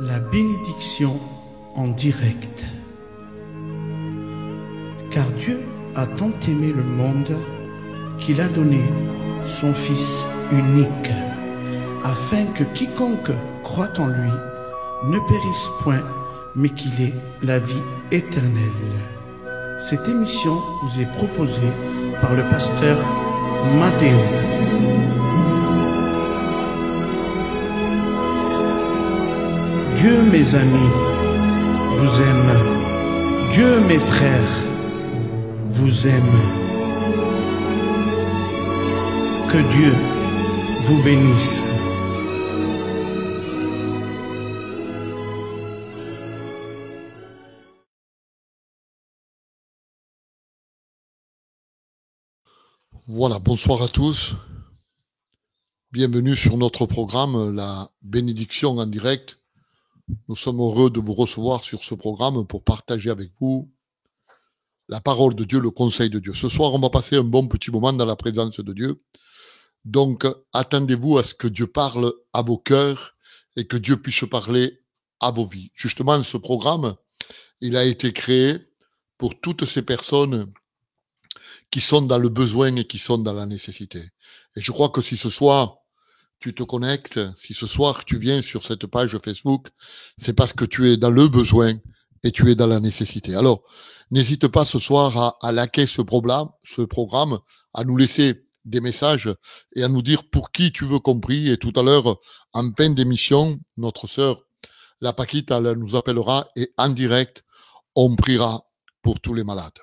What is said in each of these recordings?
La bénédiction en direct. Car Dieu a tant aimé le monde qu'il a donné son Fils unique, afin que quiconque croit en lui ne périsse point, mais qu'il ait la vie éternelle. Cette émission vous est proposée par le pasteur Matteo. Dieu, mes amis, vous aime. Dieu, mes frères, vous aime. Que Dieu vous bénisse. Voilà, bonsoir à tous. Bienvenue sur notre programme, la bénédiction en direct. Nous sommes heureux de vous recevoir sur ce programme pour partager avec vous la parole de Dieu, le conseil de Dieu. Ce soir, on va passer un bon petit moment dans la présence de Dieu. Donc, attendez-vous à ce que Dieu parle à vos cœurs et que Dieu puisse parler à vos vies. Justement, ce programme, il a été créé pour toutes ces personnes qui sont dans le besoin et qui sont dans la nécessité. Et je crois que si ce soir, tu te connectes, si ce soir tu viens sur cette page Facebook, c'est parce que tu es dans le besoin et tu es dans la nécessité. Alors, n'hésite pas ce soir à, liker ce programme, ce programme, à nous laisser des messages et à nous dire pour qui tu veux compris. Et tout à l'heure, en fin d'émission, notre sœur, la Paquita, nous appellera et en direct, on priera pour tous les malades.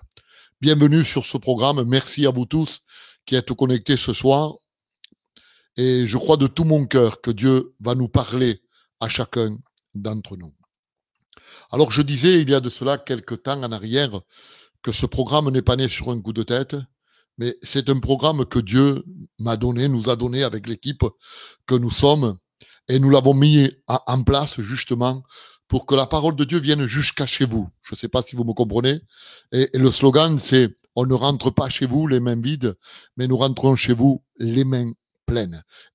Bienvenue sur ce programme. Merci à vous tous qui êtes connectés ce soir. Et je crois de tout mon cœur que Dieu va nous parler à chacun d'entre nous. Alors je disais il y a de cela quelques temps en arrière que ce programme n'est pas né sur un coup de tête, mais c'est un programme que Dieu m'a donné, nous a donné avec l'équipe que nous sommes, et nous l'avons mis en place justement pour que la parole de Dieu vienne jusqu'à chez vous. Je ne sais pas si vous me comprenez. Et, et le slogan, c'est on ne rentre pas chez vous les mains vides, mais nous rentrons chez vous les mains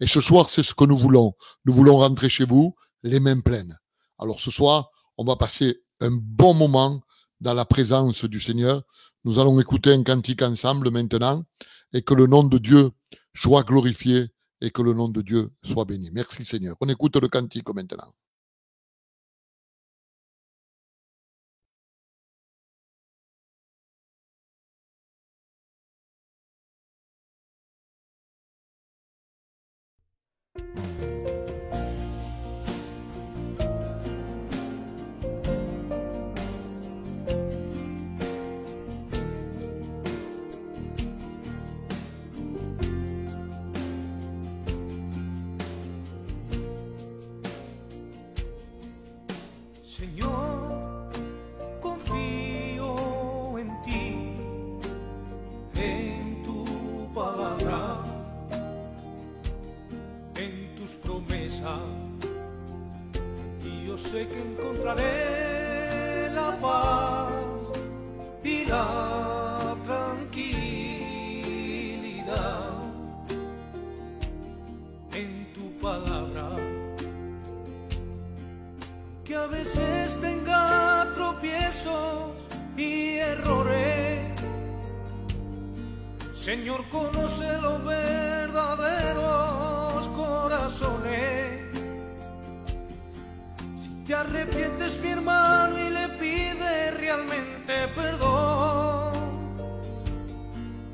Et ce soir, c'est ce que nous voulons. Nous voulons rentrer chez vous les mains pleines. Alors ce soir, on va passer un bon moment dans la présence du Seigneur. Nous allons écouter un cantique ensemble maintenant et que le nom de Dieu soit glorifié et que le nom de Dieu soit béni. Merci Seigneur. On écoute le cantique maintenant. Conoce los verdaderos corazones. Si te arrepientes, mi hermano, y le pides realmente perdón,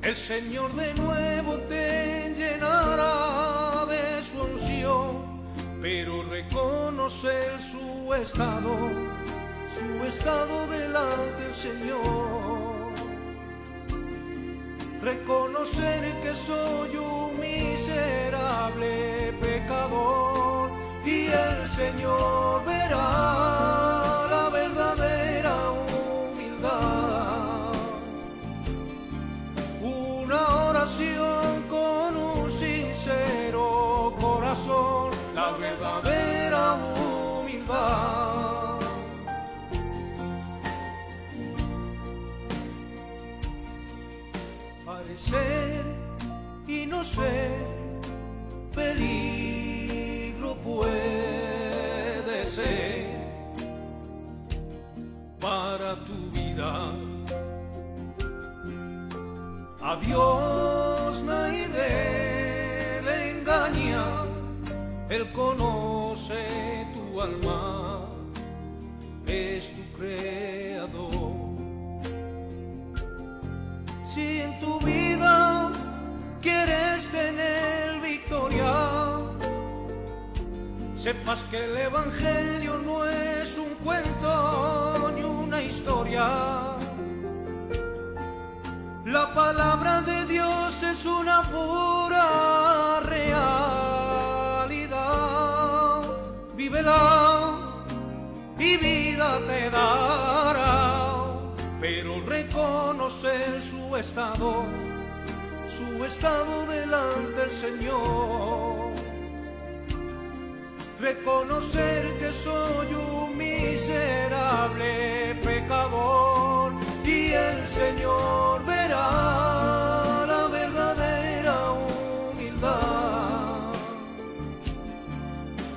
el Señor de nuevo te llenará de su unción pero reconocer su estado, su estado delante del Señor. Reconocer que soy un miserable pecador y el Señor verá la verdadera humildad. Una oración con un sincero corazón la verdadera humildad. no peligro puede ser para tu vida. Adiós, nadie le engaña, él conoce tu alma, es tu creador. Si tu vida sepas que el Evangelio no es un cuento ni una historia. La palabra de Dios es una pura realidad. Vívela y vida te dará. Pero reconocer su estado, su estado delante del Señor reconocer que soy un miserable pecador y el Señor verá la verdadera humildad.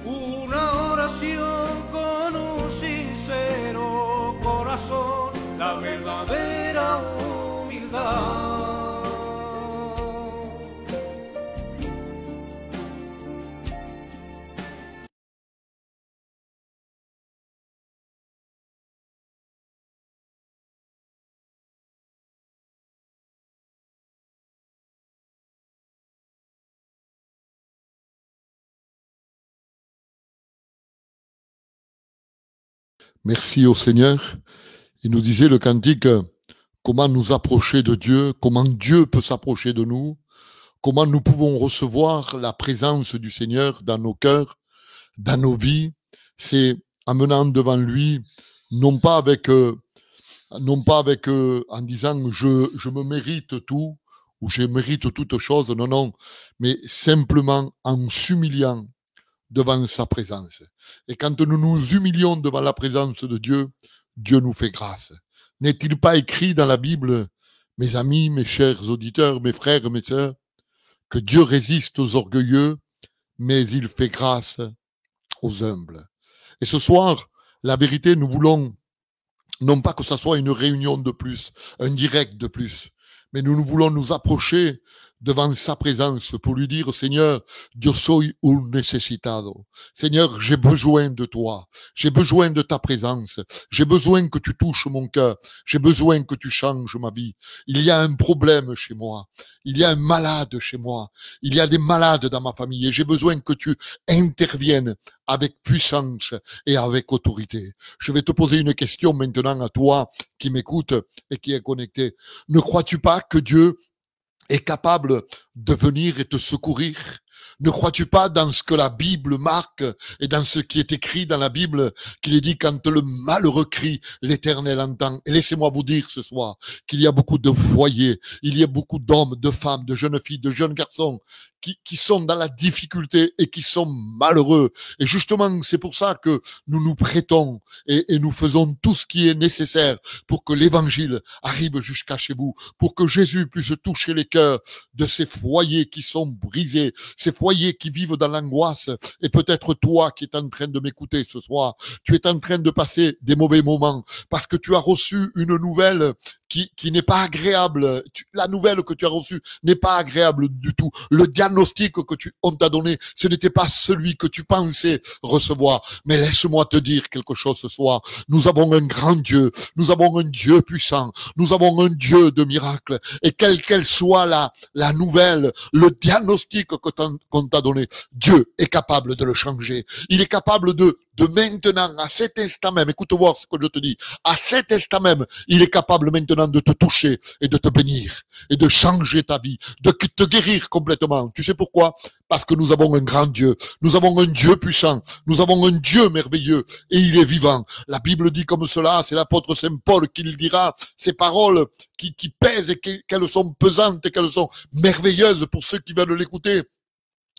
Una oración con un sincero corazón, la verdadera humildad. Merci au Seigneur. Il nous disait le cantique, comment nous approcher de Dieu, comment Dieu peut s'approcher de nous, comment nous pouvons recevoir la présence du Seigneur dans nos cœurs, dans nos vies. C'est en menant devant lui, non pas avec, euh, non pas avec, euh, en disant je, je me mérite tout ou je mérite toute chose, non, non, mais simplement en s'humiliant devant sa présence. Et quand nous nous humilions devant la présence de Dieu, Dieu nous fait grâce. N'est-il pas écrit dans la Bible, mes amis, mes chers auditeurs, mes frères, mes sœurs, que Dieu résiste aux orgueilleux, mais il fait grâce aux humbles? Et ce soir, la vérité, nous voulons non pas que ce soit une réunion de plus, un direct de plus, mais nous, nous voulons nous approcher devant sa présence pour lui dire, Seigneur, Dieu soy un necesitado. Seigneur, j'ai besoin de toi. J'ai besoin de ta présence. J'ai besoin que tu touches mon cœur. J'ai besoin que tu changes ma vie. Il y a un problème chez moi. Il y a un malade chez moi. Il y a des malades dans ma famille et j'ai besoin que tu interviennes avec puissance et avec autorité. Je vais te poser une question maintenant à toi qui m'écoute et qui est connecté. Ne crois-tu pas que Dieu est capable de venir et te secourir Ne crois-tu pas dans ce que la Bible marque et dans ce qui est écrit dans la Bible qu'il est dit quand le malheureux crie, l'Éternel entend Et laissez-moi vous dire ce soir qu'il y a beaucoup de foyers, il y a beaucoup d'hommes, de femmes, de jeunes filles, de jeunes garçons qui, sont dans la difficulté et qui sont malheureux. Et justement, c'est pour ça que nous nous prêtons et, nous faisons tout ce qui est nécessaire pour que l'évangile arrive jusqu'à chez vous, pour que Jésus puisse toucher les cœurs de ces foyers qui sont brisés, foyers qui vivent dans l'angoisse. Et peut-être toi qui es en train de m'écouter ce soir, tu es en train de passer des mauvais moments parce que tu as reçu une nouvelle qui, n'est pas agréable. La nouvelle que tu as reçue n'est pas agréable du tout. Le diagnostic que tu, on t'a donné, ce n'était pas celui que tu pensais recevoir. Mais laisse-moi te dire quelque chose ce soir. Nous avons un grand Dieu. Nous avons un Dieu puissant. Nous avons un Dieu de miracles. Et quelle qu'elle soit la, nouvelle, le diagnostic qu'on t'a donné, Dieu est capable de le changer. Il est capable de, de maintenant, à cet instant même, écoute voir ce que je te dis, à cet instant même, il est capable maintenant de te toucher et de te bénir et de changer ta vie, de te guérir complètement. Tu sais pourquoi? Parce que nous avons un grand Dieu, nous avons un Dieu puissant, nous avons un Dieu merveilleux et il est vivant. La Bible dit comme cela, c'est l'apôtre Saint Paul qui le dira, ces paroles qui, pèsent et qu'elles sont pesantes et qu'elles sont merveilleuses pour ceux qui veulent l'écouter.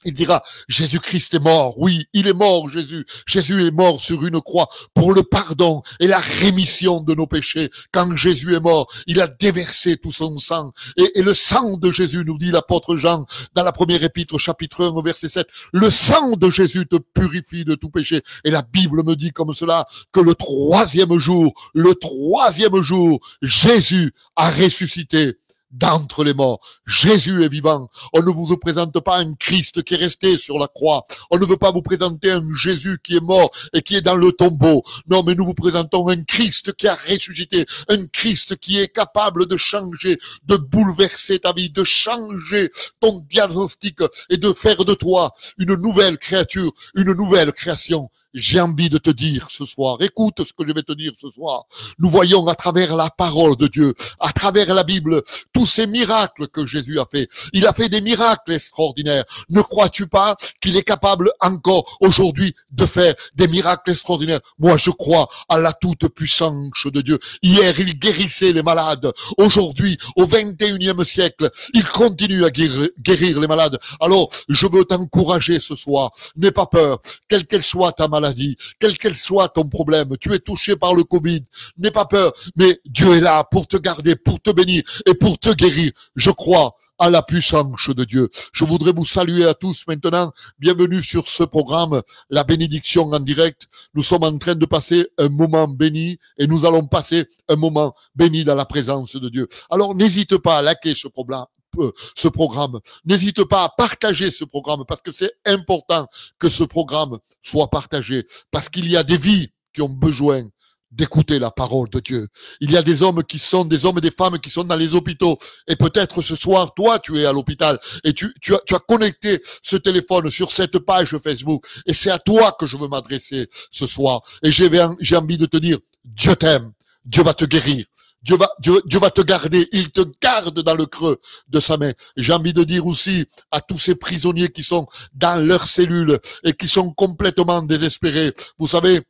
Il dira, Jésus-Christ est mort. Oui, il est mort, Jésus. Jésus est mort sur une croix pour le pardon et la rémission de nos péchés. Quand Jésus est mort, il a déversé tout son sang. Et, le sang de Jésus, nous dit l'apôtre Jean dans la première épître, chapitre 1, verset 7, le sang de Jésus te purifie de tout péché. Et la Bible me dit comme cela que le troisième jour, le troisième jour, Jésus a ressuscité d'entre les morts. Jésus est vivant. On ne vous présente pas un Christ qui est resté sur la croix. On ne veut pas vous présenter un Jésus qui est mort et qui est dans le tombeau. Non, mais nous vous présentons un Christ qui a ressuscité, un Christ qui est capable de changer, de bouleverser ta vie, de changer ton diagnostic et de faire de toi une nouvelle créature, une nouvelle création j'ai envie de te dire ce soir, écoute ce que je vais te dire ce soir. Nous voyons à travers la parole de Dieu, à travers la Bible, tous ces miracles que Jésus a fait. Il a fait des miracles extraordinaires. Ne crois-tu pas qu'il est capable encore aujourd'hui de faire des miracles extraordinaires? Moi, je crois à la toute puissance de Dieu. Hier, il guérissait les malades. Aujourd'hui, au 21e siècle, il continue à guérir, guérir les malades. Alors, je veux t'encourager ce soir. N'aie pas peur, quelle qu'elle soit ta maladie maladie, quel qu'elle soit ton problème, tu es touché par le Covid, n'aie pas peur, mais Dieu est là pour te garder, pour te bénir et pour te guérir. Je crois à la puissance de Dieu. Je voudrais vous saluer à tous maintenant. Bienvenue sur ce programme, la bénédiction en direct. Nous sommes en train de passer un moment béni et nous allons passer un moment béni dans la présence de Dieu. Alors n'hésite pas à liker ce programme, euh, ce programme. N'hésite pas à partager ce programme parce que c'est important que ce programme soit partagé parce qu'il y a des vies qui ont besoin d'écouter la parole de Dieu. Il y a des hommes qui sont, des hommes et des femmes qui sont dans les hôpitaux. Et peut-être ce soir, toi, tu es à l'hôpital et tu, tu, as, tu as connecté ce téléphone sur cette page Facebook. Et c'est à toi que je veux m'adresser ce soir. Et j'ai, j'ai envie de te dire, Dieu t'aime. Dieu va te guérir. Dieu va, Dieu, va te garder. Il te garde dans le creux de sa main. J'ai envie de dire aussi à tous ces prisonniers qui sont dans leurs cellules et qui sont complètement désespérés. Vous savez,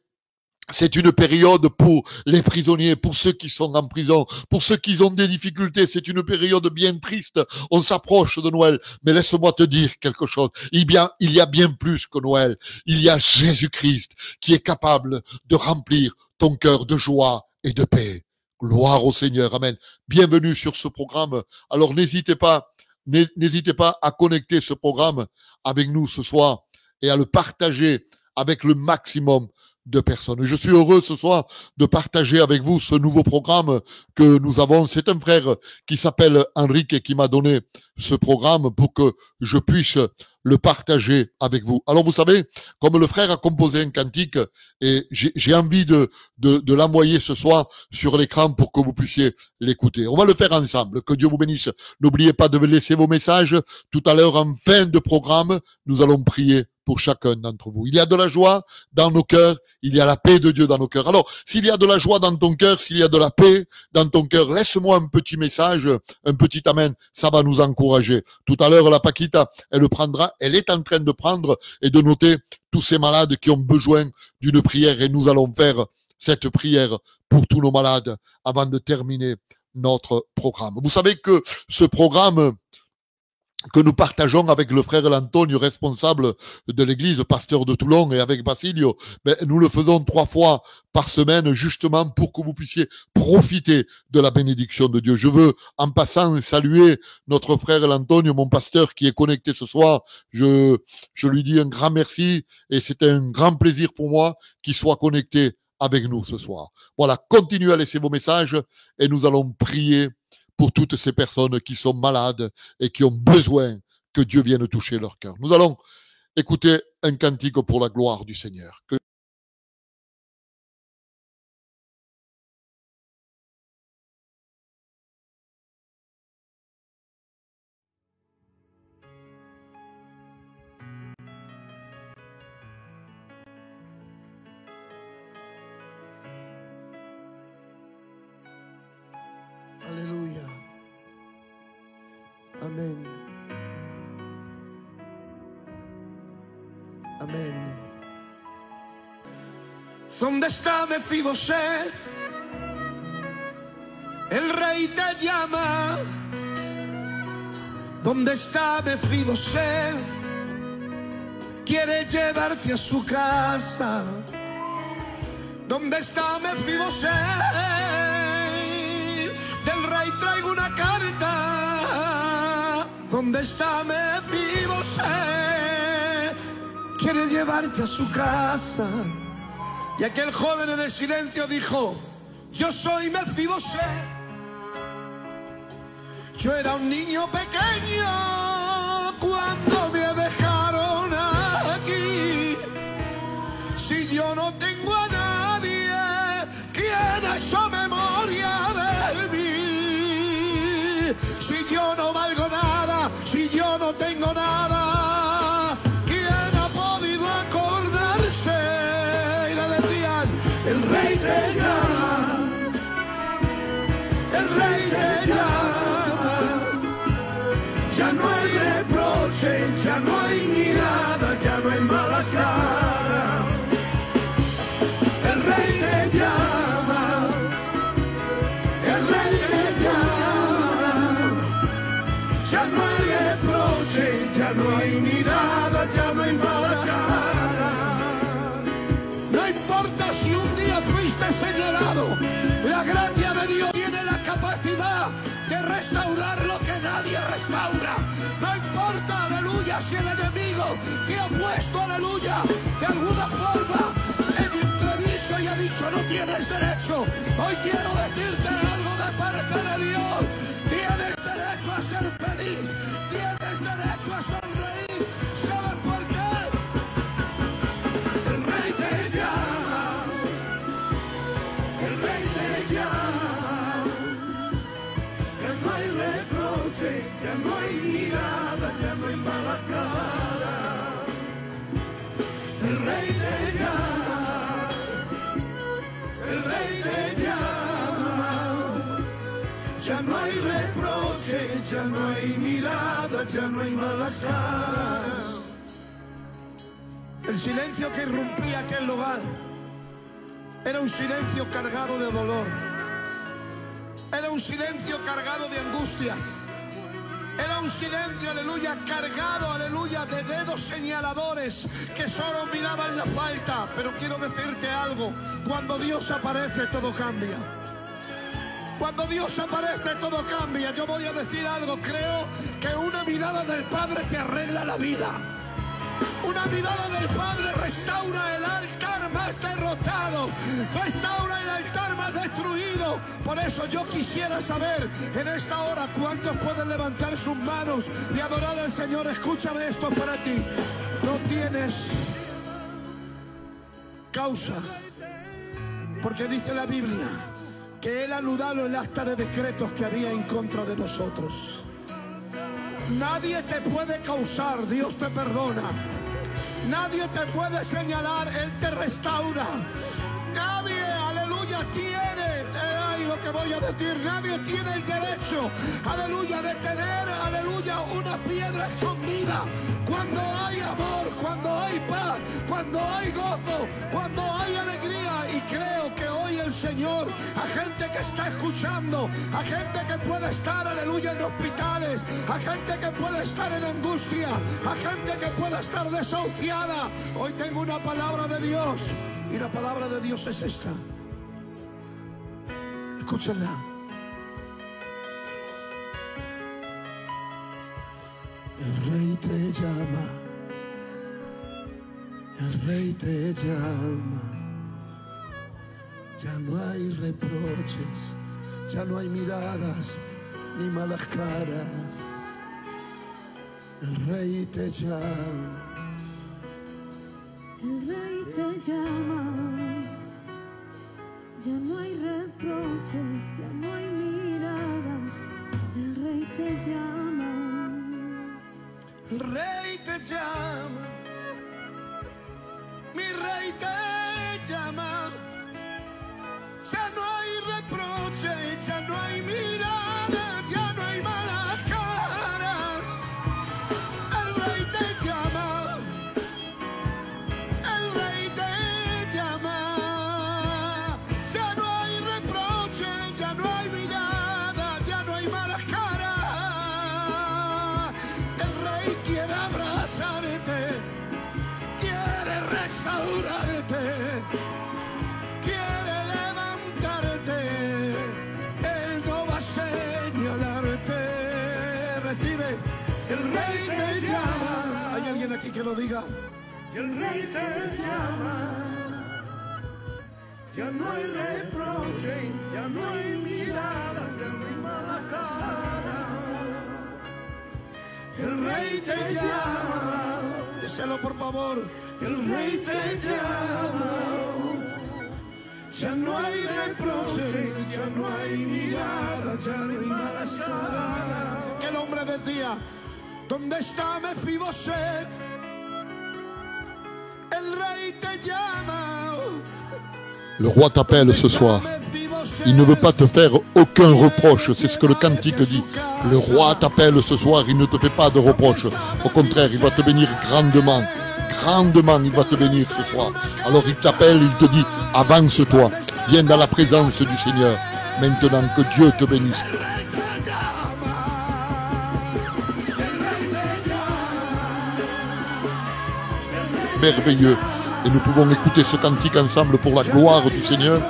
c'est une période pour les prisonniers, pour ceux qui sont en prison, pour ceux qui ont des difficultés. C'est une période bien triste. On s'approche de Noël. Mais laisse-moi te dire quelque chose. Il y, a, il y a bien plus que Noël. Il y a Jésus-Christ qui est capable de remplir ton cœur de joie et de paix. Gloire au Seigneur. Amen. Bienvenue sur ce programme. Alors n'hésitez pas, n'hésitez pas à connecter ce programme avec nous ce soir et à le partager avec le maximum de personnes. Je suis heureux ce soir de partager avec vous ce nouveau programme que nous avons. C'est un frère qui s'appelle Henrique et qui m'a donné ce programme pour que je puisse le partager avec vous. Alors vous savez, comme le frère a composé un cantique et j'ai envie de, de, l'envoyer ce soir sur l'écran pour que vous puissiez l'écouter. On va le faire ensemble. Que Dieu vous bénisse. N'oubliez pas de laisser vos messages. Tout à l'heure, en fin de programme, nous allons prier pour chacun d'entre vous. Il y a de la joie dans nos cœurs, il y a la paix de Dieu dans nos cœurs. Alors, s'il y a de la joie dans ton cœur, s'il y a de la paix dans ton cœur, laisse-moi un petit message, un petit amen, ça va nous encourager. Tout à l'heure, la Paquita, elle prendra, elle est en train de prendre et de noter tous ces malades qui ont besoin d'une prière et nous allons faire cette prière pour tous nos malades avant de terminer notre programme. Vous savez que ce programme, que nous partageons avec le frère Lantonio, responsable de l'église, pasteur de Toulon, et avec Basilio, ben, nous le faisons trois fois par semaine, justement pour que vous puissiez profiter de la bénédiction de Dieu. Je veux, en passant, saluer notre frère Lantonio, mon pasteur, qui est connecté ce soir. Je, je lui dis un grand merci, et c'est un grand plaisir pour moi qu'il soit connecté avec nous ce soir. Voilà, continuez à laisser vos messages, et nous allons prier pour toutes ces personnes qui sont malades et qui ont besoin que Dieu vienne toucher leur cœur. Nous allons écouter un cantique pour la gloire du Seigneur. Mefiboset? El rey te llama. ¿Dónde está Mefiboset? quiere llevarte a su casa. ¿Dónde está Mefiboset? Del rey traigo una carta. ¿Dónde está Mefiboset? Quiere llevarte a su casa. Y aquel joven en el silencio dijo, yo soy Mefiboset. Yo era un niño pequeño te ha puesto, aleluya, de alguna forma en entredicho y ha dicho no tienes derecho. No hay mirada, ya no hay malas caras. El silencio que irrumpía aquel lugar era un silencio cargado de dolor. Era un silencio cargado de angustias. Era un silencio, aleluya, cargado, aleluya, de dedos señaladores que solo miraban la falta. Pero quiero decirte algo, cuando Dios aparece todo cambia. Cuando Dios aparece todo cambia. Yo voy a decir algo, creo que una mirada del Padre te arregla la vida. Una mirada del Padre restaura el altar más derrotado, restaura el altar más destruido. Por eso yo quisiera saber en esta hora cuántos pueden levantar sus manos y adorar al Señor. Escúchame esto para ti. No tienes causa, porque dice la Biblia que Él anulado el acta de decretos que había en contra de nosotros. Nadie te puede causar, Dios te perdona. Nadie te puede señalar, Él te restaura. Nadie, aleluya, tiene, lo que voy a decir, nadie tiene el derecho, aleluya, de tener, aleluya, una piedra escondida. Cuando hay amor, cuando hay paz, cuando hay gozo, cuando hay alegría. Y creo que hoy el Señor, a gente que está escuchando, a gente que puede estar, aleluya, en hospitales, a gente que puede estar en angustia, a gente que puede estar desahuciada. Hoy tengo una palabra de Dios. Y la palabra de Dios es esta. Escúchenla. El rey te llama. El rey te llama. Ya no hay reproches, ya no hay miradas ni malas caras. El rey te llama. El rey te llama, ya no hay reproches, ya no hay miradas. El rey te llama, El rey te llama, mi rey te llama. Ya no hay reproche, ya no hay mirada, diga. Y el rey te llama. Ya no hay reproche, ya no hay mirada, ya no hay mala cara. El rey te llama, Díselo por favor. el rey te llama. Ya no hay reproche, ya no hay mirada, ya no hay malas caras. Que el hombre decía, ¿dónde está Mefiboset? Le roi t'appelle ce soir. Il ne veut pas te faire aucun reproche, c'est ce que le cantique dit. Le roi t'appelle ce soir, il ne te fait pas de reproche. Au contraire, il va te bénir grandement. Grandement, il va te bénir ce soir. Alors il t'appelle, il te dit, avance-toi, viens dans la présence du Seigneur. Maintenant que Dieu te bénisse. merveilleux. Et nous pouvons écouter ce cantique ensemble pour la gloire du Seigneur.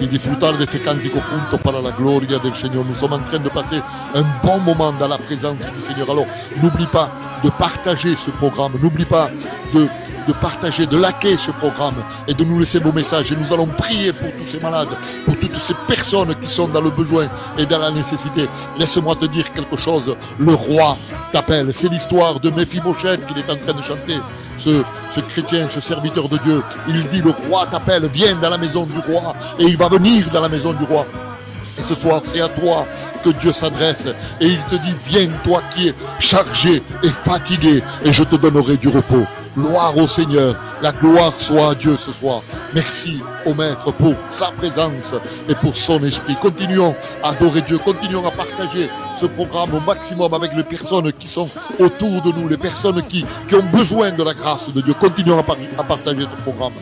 Il disfrutar de este cantico juntos para la gloria del Seigneur. Nous sommes en train de passer un bon moment dans la présence du Seigneur. Alors, n'oublie pas de partager ce programme. N'oublie pas de, partager, de liker ce programme et de nous laisser vos messages. Et nous allons prier pour tous ces malades, pour toutes ces personnes qui sont dans le besoin et dans la nécessité. Laisse-moi te dire quelque chose. Le roi t'appelle. C'est l'histoire de Mephibosheth qu'il est en train de chanter. Ce, ce chrétien, ce serviteur de Dieu, il dit le roi t'appelle, viens dans la maison du roi et il va venir dans la maison du roi. Et ce soir, c'est à toi que Dieu s'adresse et il te dit, viens toi qui es chargé et fatigué et je te donnerai du repos. Gloire au Seigneur, la gloire soit à Dieu ce soir. Merci au Maître pour sa présence et pour son esprit. Continuons à adorer Dieu, continuons à partager ce programme au maximum avec les personnes qui sont autour de nous, les personnes qui, ont besoin de la grâce de Dieu. Continuons à, à partager ce programme.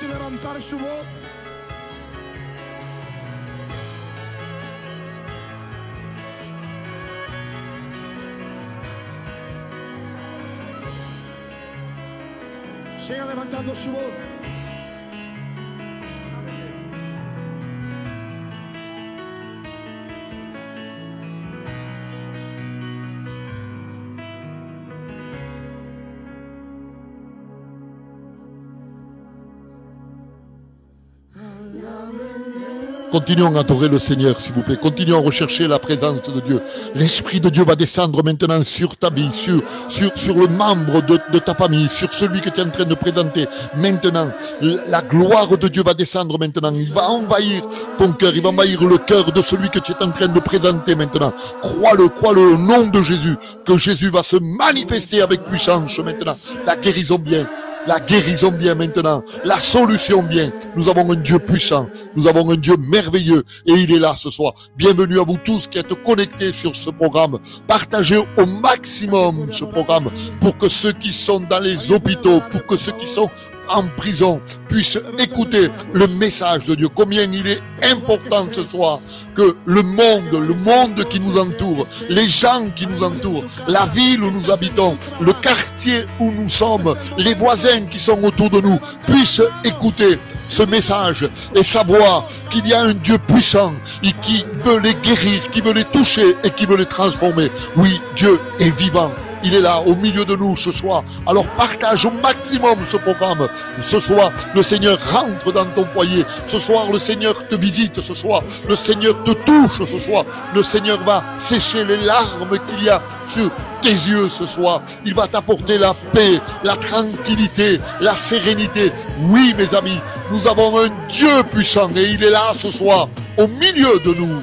prossime Ramtar Shuvot. Sigan levantando su voz. Continuons à adorer le Seigneur, s'il vous plaît. Continuons à rechercher la présence de Dieu. L'Esprit de Dieu va descendre maintenant sur ta vie, sur, le membre de, de ta famille, sur celui que tu es en train de présenter. Maintenant, la gloire de Dieu va descendre maintenant. Il va envahir ton cœur, il va envahir le cœur de celui que tu es en train de présenter maintenant. Crois-le, crois-le au nom de Jésus, que Jésus va se manifester avec puissance maintenant. La guérison bien, la guérison bien maintenant, la solution bien. Nous avons un Dieu puissant, nous avons un Dieu merveilleux et il est là ce soir. Bienvenue à vous tous qui êtes connectés sur ce programme. Partagez au maximum ce programme pour que ceux qui sont dans les hôpitaux, pour que ceux qui sont en prison puissent écouter le message de Dieu. Combien il est important ce soir que le monde, le monde qui nous entoure, les gens qui nous entourent, la ville où nous habitons, le quartier où nous sommes, les voisins qui sont autour de nous puissent écouter ce message et savoir qu'il y a un Dieu puissant et qui veut les guérir, qui veut les toucher et qui veut les transformer. Oui, Dieu est vivant. Il est là au milieu de nous ce soir. Alors partage au maximum ce programme. Ce soir, le Seigneur rentre dans ton foyer. Ce soir, le Seigneur te visite. Ce soir, le Seigneur te touche. Ce soir, le Seigneur va sécher les larmes qu'il y a sur tes yeux ce soir. Il va t'apporter la paix, la tranquillité, la sérénité. Oui, mes amis, nous avons un Dieu puissant et il est là ce soir, au milieu de nous.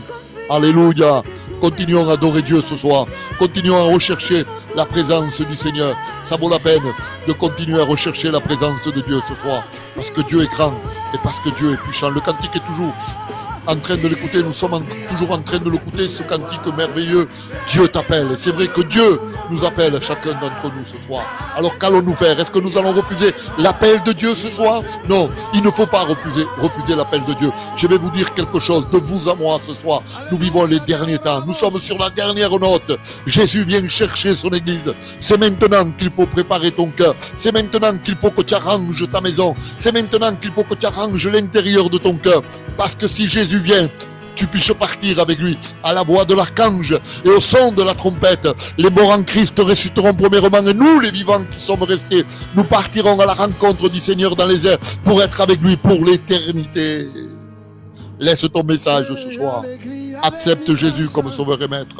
Alléluia. Continuons à adorer Dieu ce soir. Continuons à rechercher la présence du Seigneur. Ça vaut la peine de continuer à rechercher la présence de Dieu ce soir. Parce que Dieu est grand et parce que Dieu est puissant. Le cantique est toujours en train de l'écouter. Nous sommes toujours en train de l'écouter, ce cantique merveilleux. Dieu t'appelle. C'est vrai que Dieu nous appelle chacun d'entre nous ce soir. Alors qu'allons-nous faire? Est-ce que nous allons refuser l'appel de Dieu ce soir? Non, il ne faut pas refuser, refuser l'appel de Dieu. Je vais vous dire quelque chose de vous à moi ce soir. Nous vivons les derniers temps. Nous sommes sur la dernière note. Jésus vient chercher son église. C'est maintenant qu'il faut préparer ton cœur. C'est maintenant qu'il faut que tu arranges ta maison. C'est maintenant qu'il faut que tu arranges l'intérieur de ton cœur. Parce que si Jésus vient, tu puisses partir avec lui à la voix de l'archange et au son de la trompette. Les morts en Christ ressusciteront premièrement et nous, les vivants qui sommes restés, nous partirons à la rencontre du Seigneur dans les airs pour être avec lui pour l'éternité. Laisse ton message ce soir. Accepte Jésus comme sauveur et maître.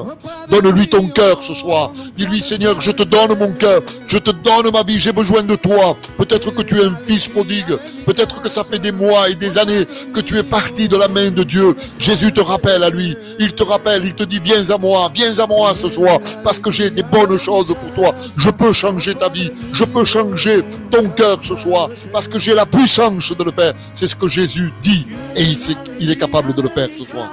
Donne-lui ton cœur ce soir. Dis-lui, Seigneur, je te donne mon cœur. Je te donne ma vie. J'ai besoin de toi. Peut-être que tu es un fils prodigue. Peut-être que ça fait des mois et des années que tu es parti de la main de Dieu. Jésus te rappelle à lui. Il te rappelle. Il te dit, viens à moi. Viens à moi ce soir. Parce que j'ai des bonnes choses pour toi. Je peux changer ta vie. Je peux changer ton cœur ce soir. Parce que j'ai la puissance de le faire. C'est ce que Jésus dit. Et il, il est capable de le faire ce soir.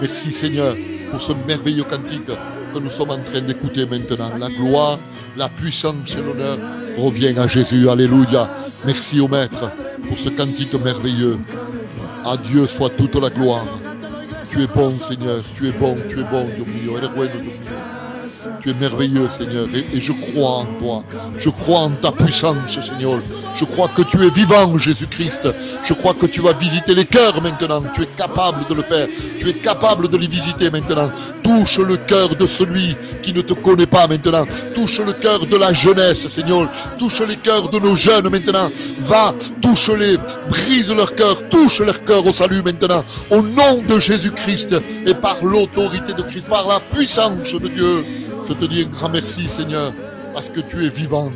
Merci Seigneur pour ce merveilleux cantique que nous sommes en train d'écouter maintenant. La gloire, la puissance et l'honneur revient à Jésus. Alléluia. Merci au Maître pour ce cantique merveilleux. À Dieu soit toute la gloire. Tu es bon Seigneur, tu es bon, tu es bon. Tu es merveilleux, Seigneur, et, je crois en toi. Je crois en ta puissance, Seigneur. Je crois que tu es vivant, Jésus-Christ. Je crois que tu vas visiter les cœurs maintenant. Tu es capable de le faire. Tu es capable de les visiter maintenant. Touche le cœur de celui qui ne te connaît pas maintenant. Touche le cœur de la jeunesse, Seigneur. Touche les cœurs de nos jeunes maintenant. Va, touche-les, brise leur cœur, touche leur cœur au salut maintenant. Au nom de Jésus-Christ et par l'autorité de Christ, par la puissance de Dieu. Je te dis un grand merci, Seigneur, parce que tu es vivant,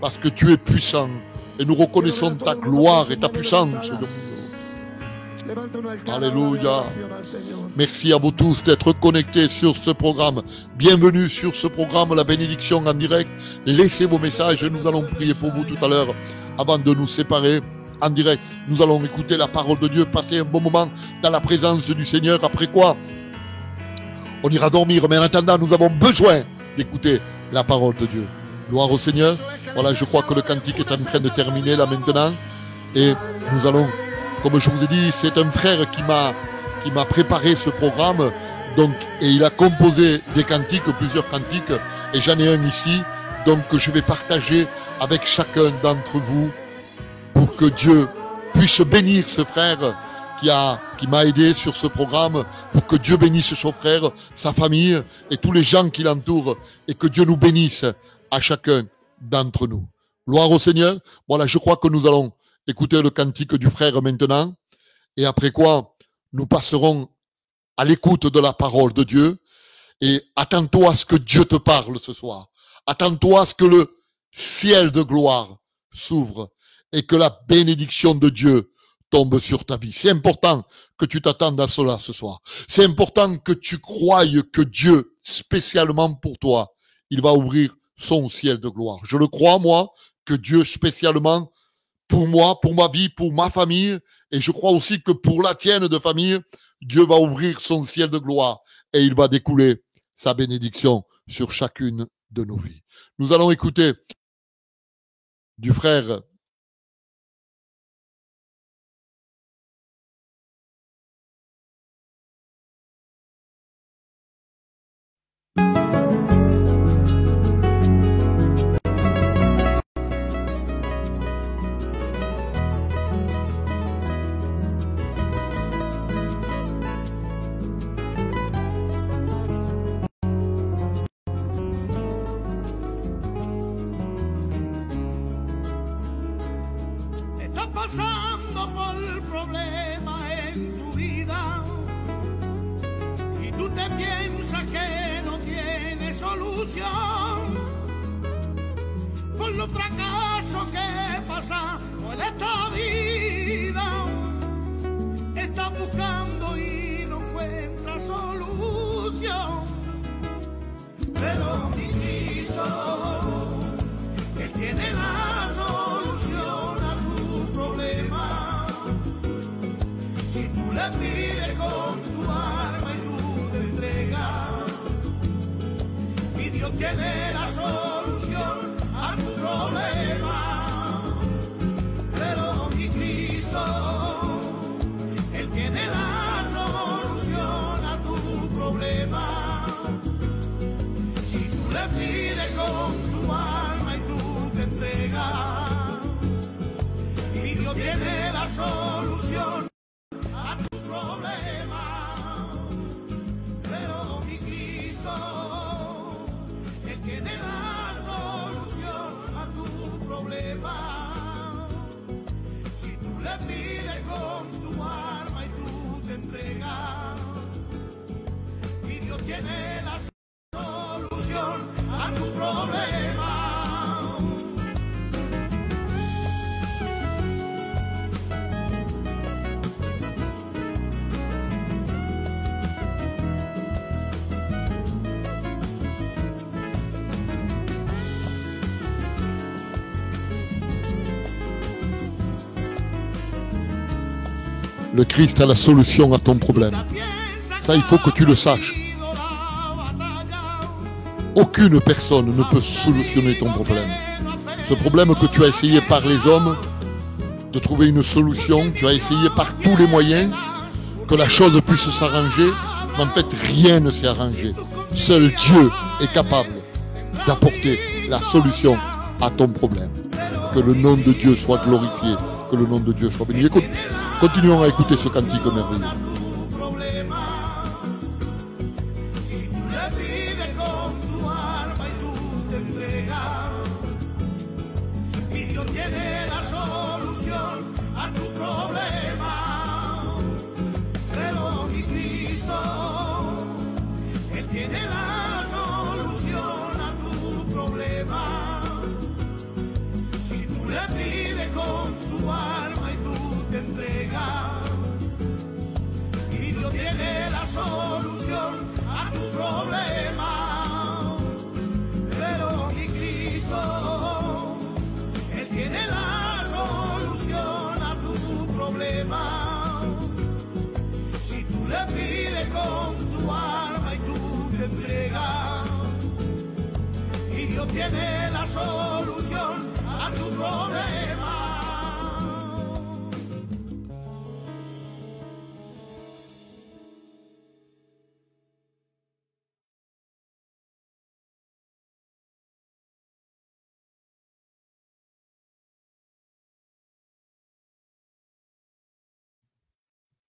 parce que tu es puissant. Et nous reconnaissons ta gloire et ta puissance. Alléluia. Merci à vous tous d'être connectés sur ce programme. Bienvenue sur ce programme, la bénédiction en direct. Laissez vos messages et nous allons prier pour vous tout à l'heure avant de nous séparer. En direct, nous allons écouter la parole de Dieu, passer un bon moment dans la présence du Seigneur. Après quoi, on ira dormir. Mais en attendant, nous avons besoin d'écouter la parole de Dieu. Gloire au Seigneur. Voilà, je crois que le cantique est en train de terminer là maintenant. Et nous allons, comme je vous ai dit, c'est un frère qui m'a qui m'a préparé ce programme. Donc, et il a composé des cantiques, plusieurs cantiques, et j'en ai un ici. Donc, que je vais partager avec chacun d'entre vous pour que Dieu puisse bénir ce frère qui m'a aidé sur ce programme, pour que Dieu bénisse son frère, sa famille et tous les gens qui l'entourent, et que Dieu nous bénisse à chacun d'entre nous. Gloire au Seigneur. Voilà, je crois que nous allons écouter le cantique du frère maintenant, et après quoi, nous passerons à l'écoute de la parole de Dieu, et attends-toi à ce que Dieu te parle ce soir. Attends-toi à ce que le ciel de gloire s'ouvre et que la bénédiction de Dieu tombe sur ta vie. C'est important que tu t'attendes à cela ce soir. C'est important que tu croyes que Dieu, spécialement pour toi, il va ouvrir son ciel de gloire. Je le crois, moi, que Dieu, spécialement pour moi, pour ma vie, pour ma famille, et je crois aussi que pour la tienne de famille, Dieu va ouvrir son ciel de gloire et il va découler sa bénédiction sur chacune de nos vies. Nous allons écouter du frère pasando por problemas en tu vida y tú te piensas que no tienes solución. Por los fracasos que pasan por esta vida, estás buscando y no encuentras solución. Pero mi Él tiene la mire con tu arma y tu entrega. Y Dios tiene la solución a tu problema. Pero mi Cristo, Él tiene la solución a tu problema. Si tú le pides con tu alma y tú te entregas. Y Dios tiene la solución pides con tu alma y tú te entregas, y Dios tiene Le Christ a la solution à ton problème. Ça, il faut que tu le saches. Aucune personne ne peut solutionner ton problème. Ce problème que tu as essayé par les hommes de trouver une solution, tu as essayé par tous les moyens que la chose puisse s'arranger, mais en fait rien ne s'est arrangé. Seul Dieu est capable d'apporter la solution à ton problème. Que le nom de Dieu soit glorifié, que le nom de Dieu soit béni. Écoute, continuons à écouter ce cantique merveilleux.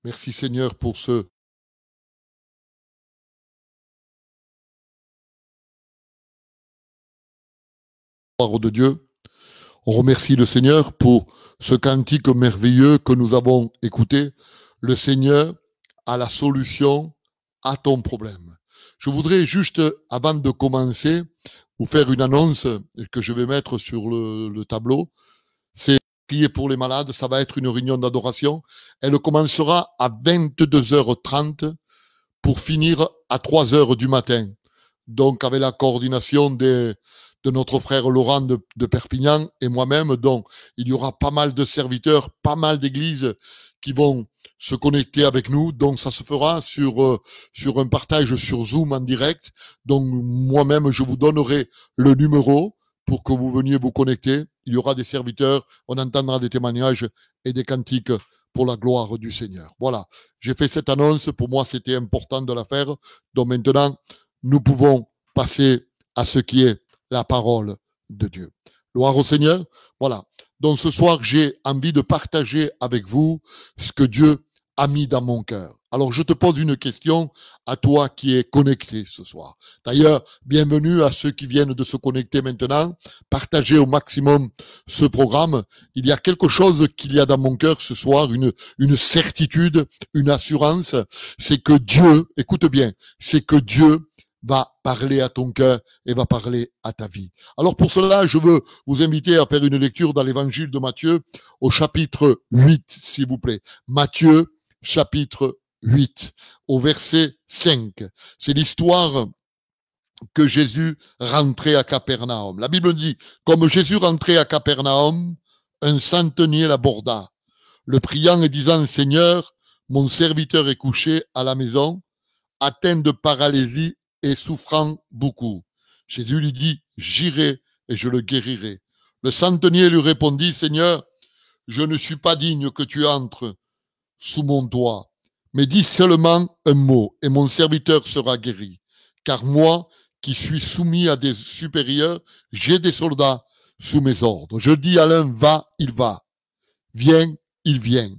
Merci Seigneur pour ce de Dieu. On remercie le Seigneur pour ce cantique merveilleux que nous avons écouté. Le Seigneur a la solution à ton problème. Je voudrais juste, avant de commencer, vous faire une annonce que je vais mettre sur le, le tableau. C'est pour les malades. Ça va être une réunion d'adoration. Elle commencera à 22h30 pour finir à 3h du matin. Donc, avec la coordination des, de notre frère Laurent de, de Perpignan et moi-même. Donc, il y aura pas mal de serviteurs, pas mal d'églises qui vont se connecter avec nous. Donc, ça se fera sur, euh, sur un partage sur Zoom en direct. Donc, moi-même, je vous donnerai le numéro pour que vous veniez vous connecter. Il y aura des serviteurs, on entendra des témoignages et des cantiques pour la gloire du Seigneur. Voilà, j'ai fait cette annonce. Pour moi, c'était important de la faire. Donc maintenant, nous pouvons passer à ce qui est la parole de Dieu. Gloire au Seigneur. Voilà. Donc ce soir, j'ai envie de partager avec vous ce que Dieu a mis dans mon cœur. Alors je te pose une question à toi qui es connecté ce soir. D'ailleurs, bienvenue à ceux qui viennent de se connecter maintenant. Partagez au maximum ce programme. Il y a quelque chose qu'il y a dans mon cœur ce soir, une, une certitude, une assurance. C'est que Dieu, écoute bien, c'est que Dieu va parler à ton cœur et va parler à ta vie. Alors pour cela, je veux vous inviter à faire une lecture dans l'évangile de Matthieu au chapitre 8, s'il vous plaît. Matthieu, chapitre 8, au verset 5. C'est l'histoire que Jésus rentrait à Capernaum. La Bible dit, comme Jésus rentrait à Capernaum, un centenier l'aborda, le priant et disant, Seigneur, mon serviteur est couché à la maison, atteint de paralysie et souffrant beaucoup. Jésus lui dit, J'irai et je le guérirai. Le centenier lui répondit, Seigneur, je ne suis pas digne que tu entres sous mon toit, mais dis seulement un mot et mon serviteur sera guéri. Car moi, qui suis soumis à des supérieurs, j'ai des soldats sous mes ordres. Je dis à l'un, va, il va. Viens, il vient.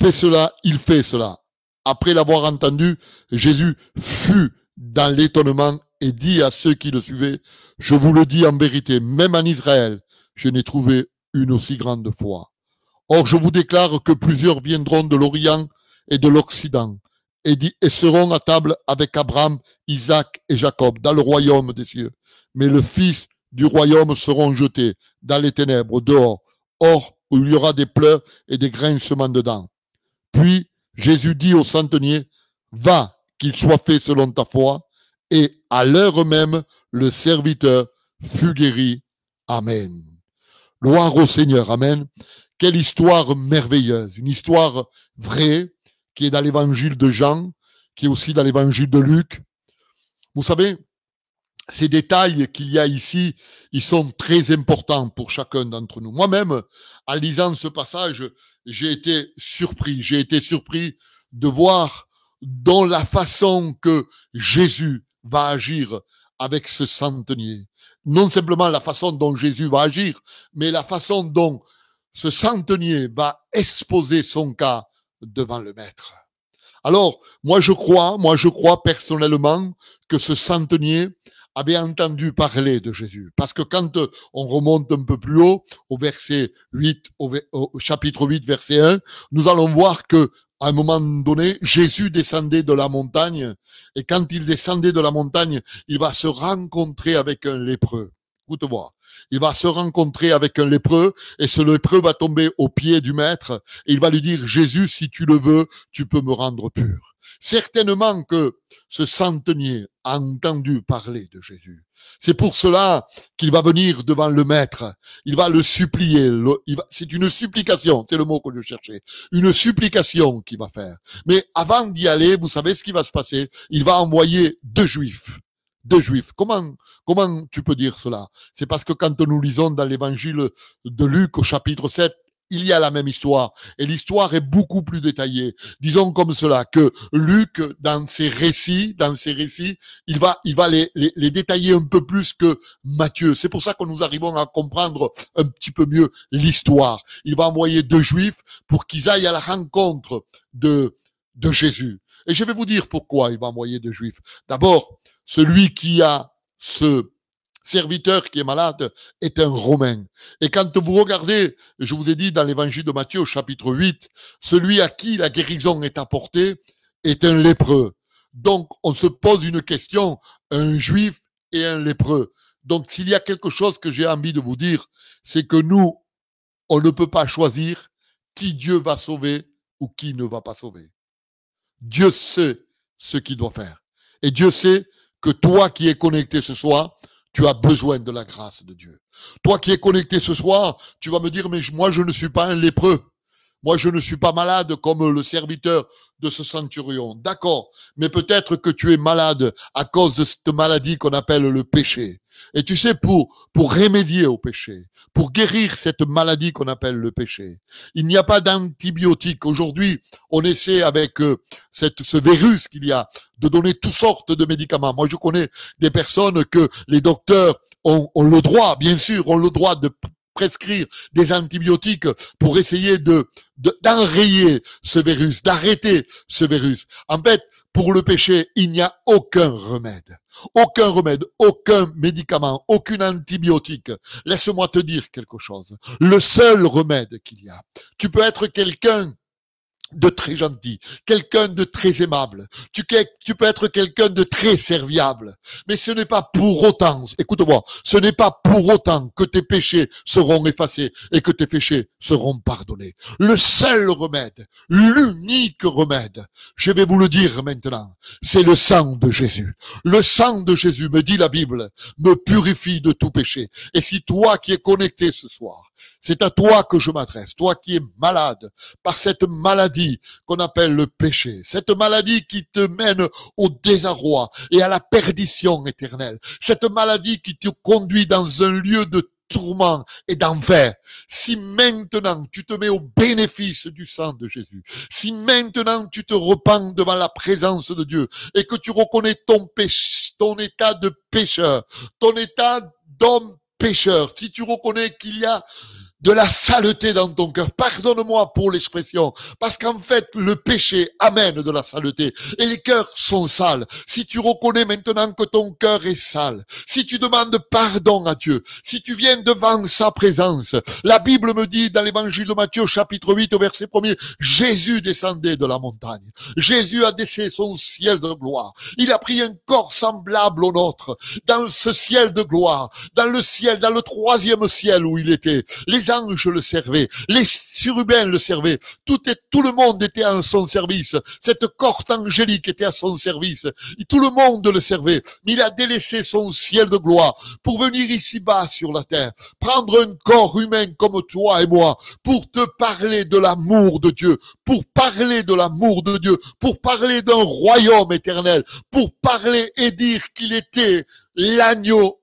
Fais cela, il fait cela. Après l'avoir entendu, Jésus fut dans l'étonnement et dit à ceux qui le suivaient, je vous le dis en vérité, même en Israël, je n'ai trouvé une aussi grande foi. Or, je vous déclare que plusieurs viendront de l'Orient et de l'Occident et, seront à table avec Abraham, Isaac et Jacob dans le royaume des cieux. Mais le Fils du royaume seront jetés dans les ténèbres, dehors, hors où il y aura des pleurs et des grincements de dents. Puis Jésus dit au centenier, va, qu'il soit fait selon ta foi, et à l'heure même, le serviteur fut guéri. Amen. Gloire au Seigneur. Amen. Quelle histoire merveilleuse, une histoire vraie qui est dans l'évangile de Jean, qui est aussi dans l'évangile de Luc. Vous savez, ces détails qu'il y a ici, ils sont très importants pour chacun d'entre nous. Moi-même, en lisant ce passage, j'ai été surpris. J'ai été surpris de voir dans la façon que Jésus va agir avec ce centenier. Non simplement la façon dont Jésus va agir, mais la façon dont ce centenier va exposer son cas devant le maître. Alors, moi je crois, moi je crois personnellement que ce centenier avait entendu parler de Jésus. Parce que quand euh, on remonte un peu plus haut, au verset 8, au, chapitre 8, verset 1, nous allons voir que à un moment donné, Jésus descendait de la montagne, et quand il descendait de la montagne, il va se rencontrer avec un lépreux. Écoute-moi. Il va se rencontrer avec un lépreux, et ce lépreux va tomber au pied du maître, et il va lui dire, Jésus, si tu le veux, tu peux me rendre pur. Certainement que ce centenier a entendu parler de Jésus. C'est pour cela qu'il va venir devant le maître. Il va le supplier. c'est une supplication, c'est le mot que je cherchais. Une supplication qu'il va faire. Mais avant d'y aller, vous savez ce qui va se passer? Il va envoyer deux juifs. Deux juifs. Comment, comment tu peux dire cela? C'est parce que quand nous lisons dans l'évangile de Luc au chapitre 7, il y a la même histoire. Et l'histoire est beaucoup plus détaillée. Disons comme cela, que Luc, dans ses récits, dans ses récits, il va, il va les, les, les détailler un peu plus que Matthieu. C'est pour ça que nous arrivons à comprendre un petit peu mieux l'histoire. Il va envoyer deux juifs pour qu'ils aillent à la rencontre de, de Jésus. Et je vais vous dire pourquoi il va envoyer deux juifs. D'abord, celui qui a ce serviteur qui est malade est un Romain. Et quand vous regardez, je vous ai dit dans l'évangile de Matthieu chapitre 8, celui à qui la guérison est apportée est un lépreux. Donc, on se pose une question, un juif et un lépreux. Donc, s'il y a quelque chose que j'ai envie de vous dire, c'est que nous, on ne peut pas choisir qui Dieu va sauver ou qui ne va pas sauver. Dieu sait ce qu'il doit faire. Et Dieu sait que toi qui es connecté ce soir, tu as besoin de la grâce de Dieu. Toi qui es connecté ce soir, tu vas me dire, mais moi je ne suis pas un lépreux. Moi je ne suis pas malade comme le serviteur de ce centurion. D'accord, mais peut-être que tu es malade à cause de cette maladie qu'on appelle le péché. Et tu sais, pour, pour remédier au péché, pour guérir cette maladie qu'on appelle le péché, il n'y a pas d'antibiotique. Aujourd'hui, on essaie avec euh, cette, ce virus qu'il y a de donner toutes sortes de médicaments. Moi, je connais des personnes que les docteurs ont, ont le droit, bien sûr, ont le droit de prescrire des antibiotiques pour essayer de de- d'enrayer ce virus, d'arrêter ce virus. En fait, pour le péché, il n'y a aucun remède. Aucun remède, aucun médicament, aucun antibiotique. Laisse-moi te dire quelque chose. Le seul remède qu'il y a, tu peux être quelqu'un de très gentil, quelqu'un de très aimable, tu, peux être quelqu'un de très serviable, mais ce n'est pas pour autant, écoute-moi, ce n'est pas pour autant que tes péchés seront effacés et que tes péchés seront pardonnés. Le seul remède, l'unique remède, je vais vous le dire maintenant, c'est le sang de Jésus. Le sang de Jésus, me dit la Bible, me purifie de tout péché. Et si toi qui es connecté ce soir, c'est à toi que je m'adresse, toi qui es malade par cette maladie qu'on appelle le péché, cette maladie qui te mène au désarroi et à la perdition éternelle, cette maladie qui te conduit dans un lieu de tourment et d'enfer. Si maintenant tu te mets au bénéfice du sang de Jésus, si maintenant tu te repens devant la présence de Dieu et que tu reconnais ton péché, ton état de pécheur, ton état d'homme pécheur, si tu reconnais qu'il y a de la saleté dans ton cœur. Pardonne-moi pour l'expression, parce qu'en fait, le péché amène de la saleté et les cœurs sont sales. Si tu reconnais maintenant que ton cœur est sale, si tu demandes pardon à Dieu, si tu viens devant sa présence, la Bible me dit dans l'évangile de Matthieu chapitre 8 au verset 1er, Jésus descendait de la montagne. Jésus a laissé son ciel de gloire. Il a pris un corps semblable au nôtre dans ce ciel de gloire, dans le ciel, dans le troisième ciel où il était. Anges le servaient, les surhumains le servaient, tout, est, tout le monde était à son service. Cette corte angélique était à son service. Tout le monde le servait. Mais il a délaissé son ciel de gloire pour venir ici-bas sur la terre, prendre un corps humain comme toi et moi, pour te parler de l'amour de Dieu, pour parler de l'amour de Dieu, pour parler d'un royaume éternel, pour parler et dire qu'il était l'agneau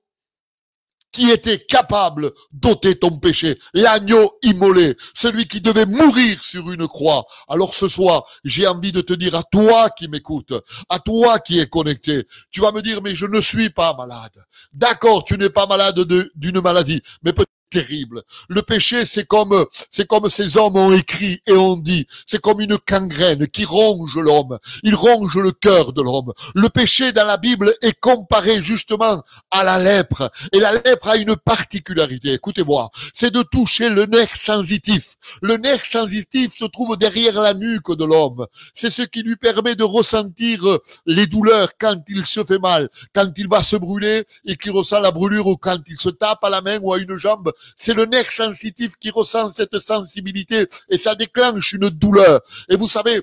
qui était capable d'ôter ton péché, l'agneau immolé, celui qui devait mourir sur une croix. Alors ce soir, j'ai envie de te dire à toi qui m'écoutes, à toi qui es connecté, tu vas me dire, mais je ne suis pas malade. D'accord, tu n'es pas malade de- d'une maladie, mais terrible. Le péché, c'est comme, c'est comme ces hommes ont écrit et ont dit. C'est comme une gangrène qui ronge l'homme. Il ronge le cœur de l'homme. Le péché dans la Bible est comparé justement à la lèpre. Et la lèpre a une particularité. Écoutez-moi. C'est de toucher le nerf sensitif. Le nerf sensitif se trouve derrière la nuque de l'homme. C'est ce qui lui permet de ressentir les douleurs quand il se fait mal, quand il va se brûler et qu'il ressent la brûlure ou quand il se tape à la main ou à une jambe c'est le nerf sensitif qui ressent cette sensibilité et ça déclenche une douleur. Et vous savez,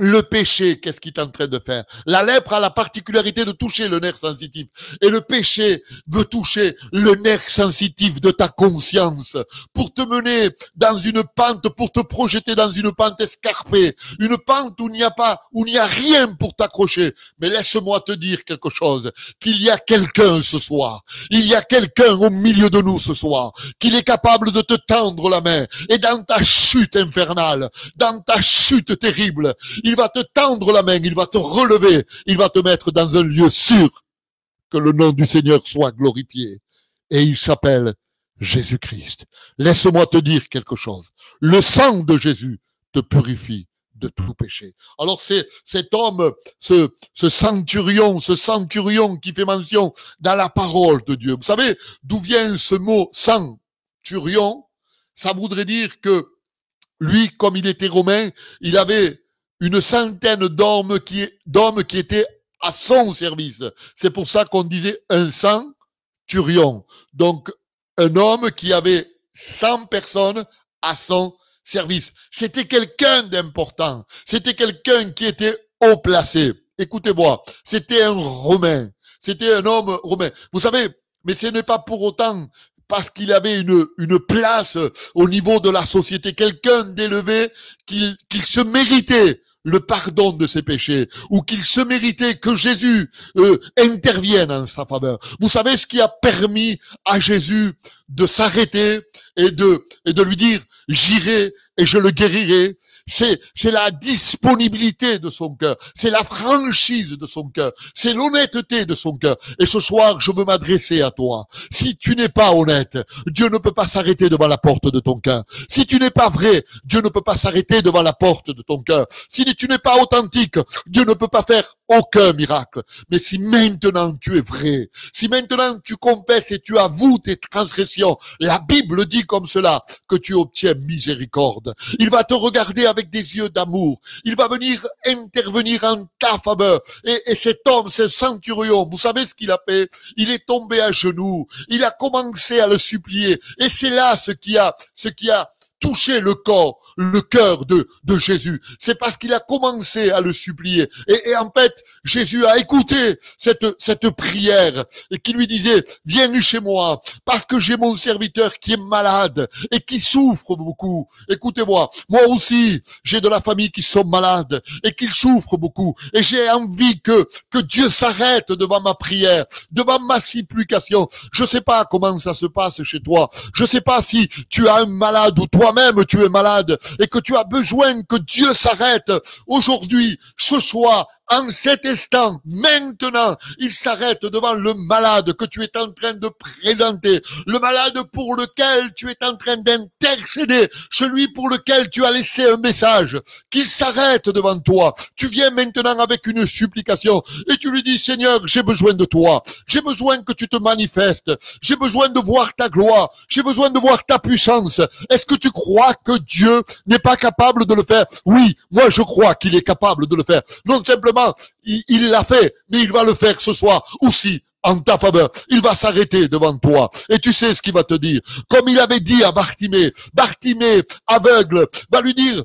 le péché, qu'est-ce qu'il est en train de faire? La lèpre a la particularité de toucher le nerf sensitif. Et le péché veut toucher le nerf sensitif de ta conscience pour te mener dans une pente, pour te projeter dans une pente escarpée. Une pente où il n'y a pas, où il n'y a rien pour t'accrocher. Mais laisse-moi te dire quelque chose, qu'il y a quelqu'un ce soir. Il y a quelqu'un au milieu de nous ce soir, qu'il est capable de te tendre la main. Et dans ta chute infernale, dans ta chute terrible, il va te tendre la main, il va te relever, il va te mettre dans un lieu sûr. Que le nom du Seigneur soit glorifié. Et il s'appelle Jésus-Christ. Laisse-moi te dire quelque chose. Le sang de Jésus te purifie de tout péché. Alors c'est cet homme, ce, ce centurion, ce centurion qui fait mention dans la parole de Dieu. Vous savez d'où vient ce mot centurion? Ça voudrait dire que lui, comme il était romain, il avait une centaine d'hommes qui, d'hommes qui étaient à son service. C'est pour ça qu'on disait un centurion. Donc, un homme qui avait 100 personnes à son service. C'était quelqu'un d'important. C'était quelqu'un qui était haut placé. Écoutez-moi, c'était un Romain. C'était un homme romain. Vous savez, mais ce n'est pas pour autant parce qu'il avait une, une place au niveau de la société, quelqu'un d'élevé, qu'il qu'il se méritait le pardon de ses péchés, ou qu'il se méritait que Jésus euh, intervienne en sa faveur. Vous savez ce qui a permis à Jésus de s'arrêter et de, et de lui dire, j'irai et je le guérirai c'est, la disponibilité de son cœur, c'est la franchise de son cœur, c'est l'honnêteté de son cœur. Et ce soir, je veux m'adresser à toi. Si tu n'es pas honnête, Dieu ne peut pas s'arrêter devant la porte de ton cœur. Si tu n'es pas vrai, Dieu ne peut pas s'arrêter devant la porte de ton cœur. Si tu n'es pas authentique, Dieu ne peut pas faire aucun miracle. Mais si maintenant tu es vrai, si maintenant tu confesses et tu avoues tes transgressions, la Bible dit comme cela que tu obtiens miséricorde. Il va te regarder avec des yeux d'amour. Il va venir intervenir en ta faveur. Et, et cet homme, ce centurion, vous savez ce qu'il a fait? Il est tombé à genoux. Il a commencé à le supplier. Et c'est là ce qui a, ce qui a touché le corps, le cœur de, de Jésus. C'est parce qu'il a commencé à le supplier. Et, en fait, Jésus a écouté cette, cette prière et qui lui disait, viens chez moi parce que j'ai mon serviteur qui est malade et qui souffre beaucoup. Écoutez-moi, moi aussi, j'ai de la famille qui sont malades et qui souffrent beaucoup. Et j'ai envie que, que Dieu s'arrête devant ma prière, devant ma supplication. Je sais pas comment ça se passe chez toi. Je sais pas si tu as un malade ou toi-même tu es malade et que tu as besoin que Dieu s'arrête aujourd'hui, ce soir, en cet instant, maintenant, il s'arrête devant le malade que tu es en train de présenter, le malade pour lequel tu es en train d'intercéder, celui pour lequel tu as laissé un message, qu'il s'arrête devant toi. Tu viens maintenant avec une supplication et tu lui dis, Seigneur, j'ai besoin de toi, j'ai besoin que tu te manifestes, j'ai besoin de voir ta gloire, j'ai besoin de voir ta puissance. Est-ce que tu crois que Dieu n'est pas capable de le faire? Oui, moi je crois qu'il est capable de le faire. Non simplement, il l'a fait, mais il va le faire ce soir aussi en ta faveur. Il va s'arrêter devant toi. Et tu sais ce qu'il va te dire. Comme il avait dit à Bartimée, Bartimée, aveugle, va lui dire,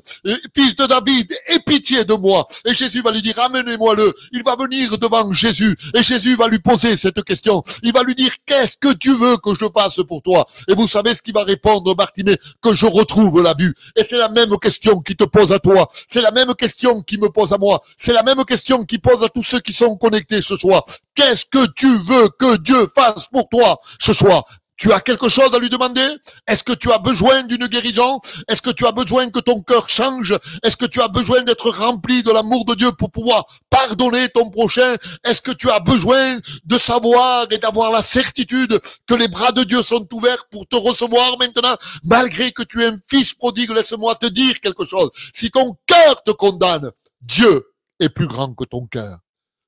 fils de David, aie pitié de moi. Et Jésus va lui dire, amenez-moi-le. Il va venir devant Jésus. Et Jésus va lui poser cette question. Il va lui dire, qu'est-ce que tu veux que je fasse pour toi? Et vous savez ce qu'il va répondre, Bartimée? Que je retrouve la vue. Et c'est la même question qui te pose à toi. C'est la même question qui me pose à moi. C'est la même question qui pose à tous ceux qui sont connectés ce soir. Qu'est-ce que tu veux que Dieu fasse pour toi ce soir? Tu as quelque chose à lui demander? Est-ce que tu as besoin d'une guérison? Est-ce que tu as besoin que ton cœur change? Est-ce que tu as besoin d'être rempli de l'amour de Dieu pour pouvoir pardonner ton prochain? Est-ce que tu as besoin de savoir et d'avoir la certitude que les bras de Dieu sont ouverts pour te recevoir maintenant Malgré que tu es un fils prodigue, laisse-moi te dire quelque chose. Si ton cœur te condamne, Dieu est plus grand que ton cœur.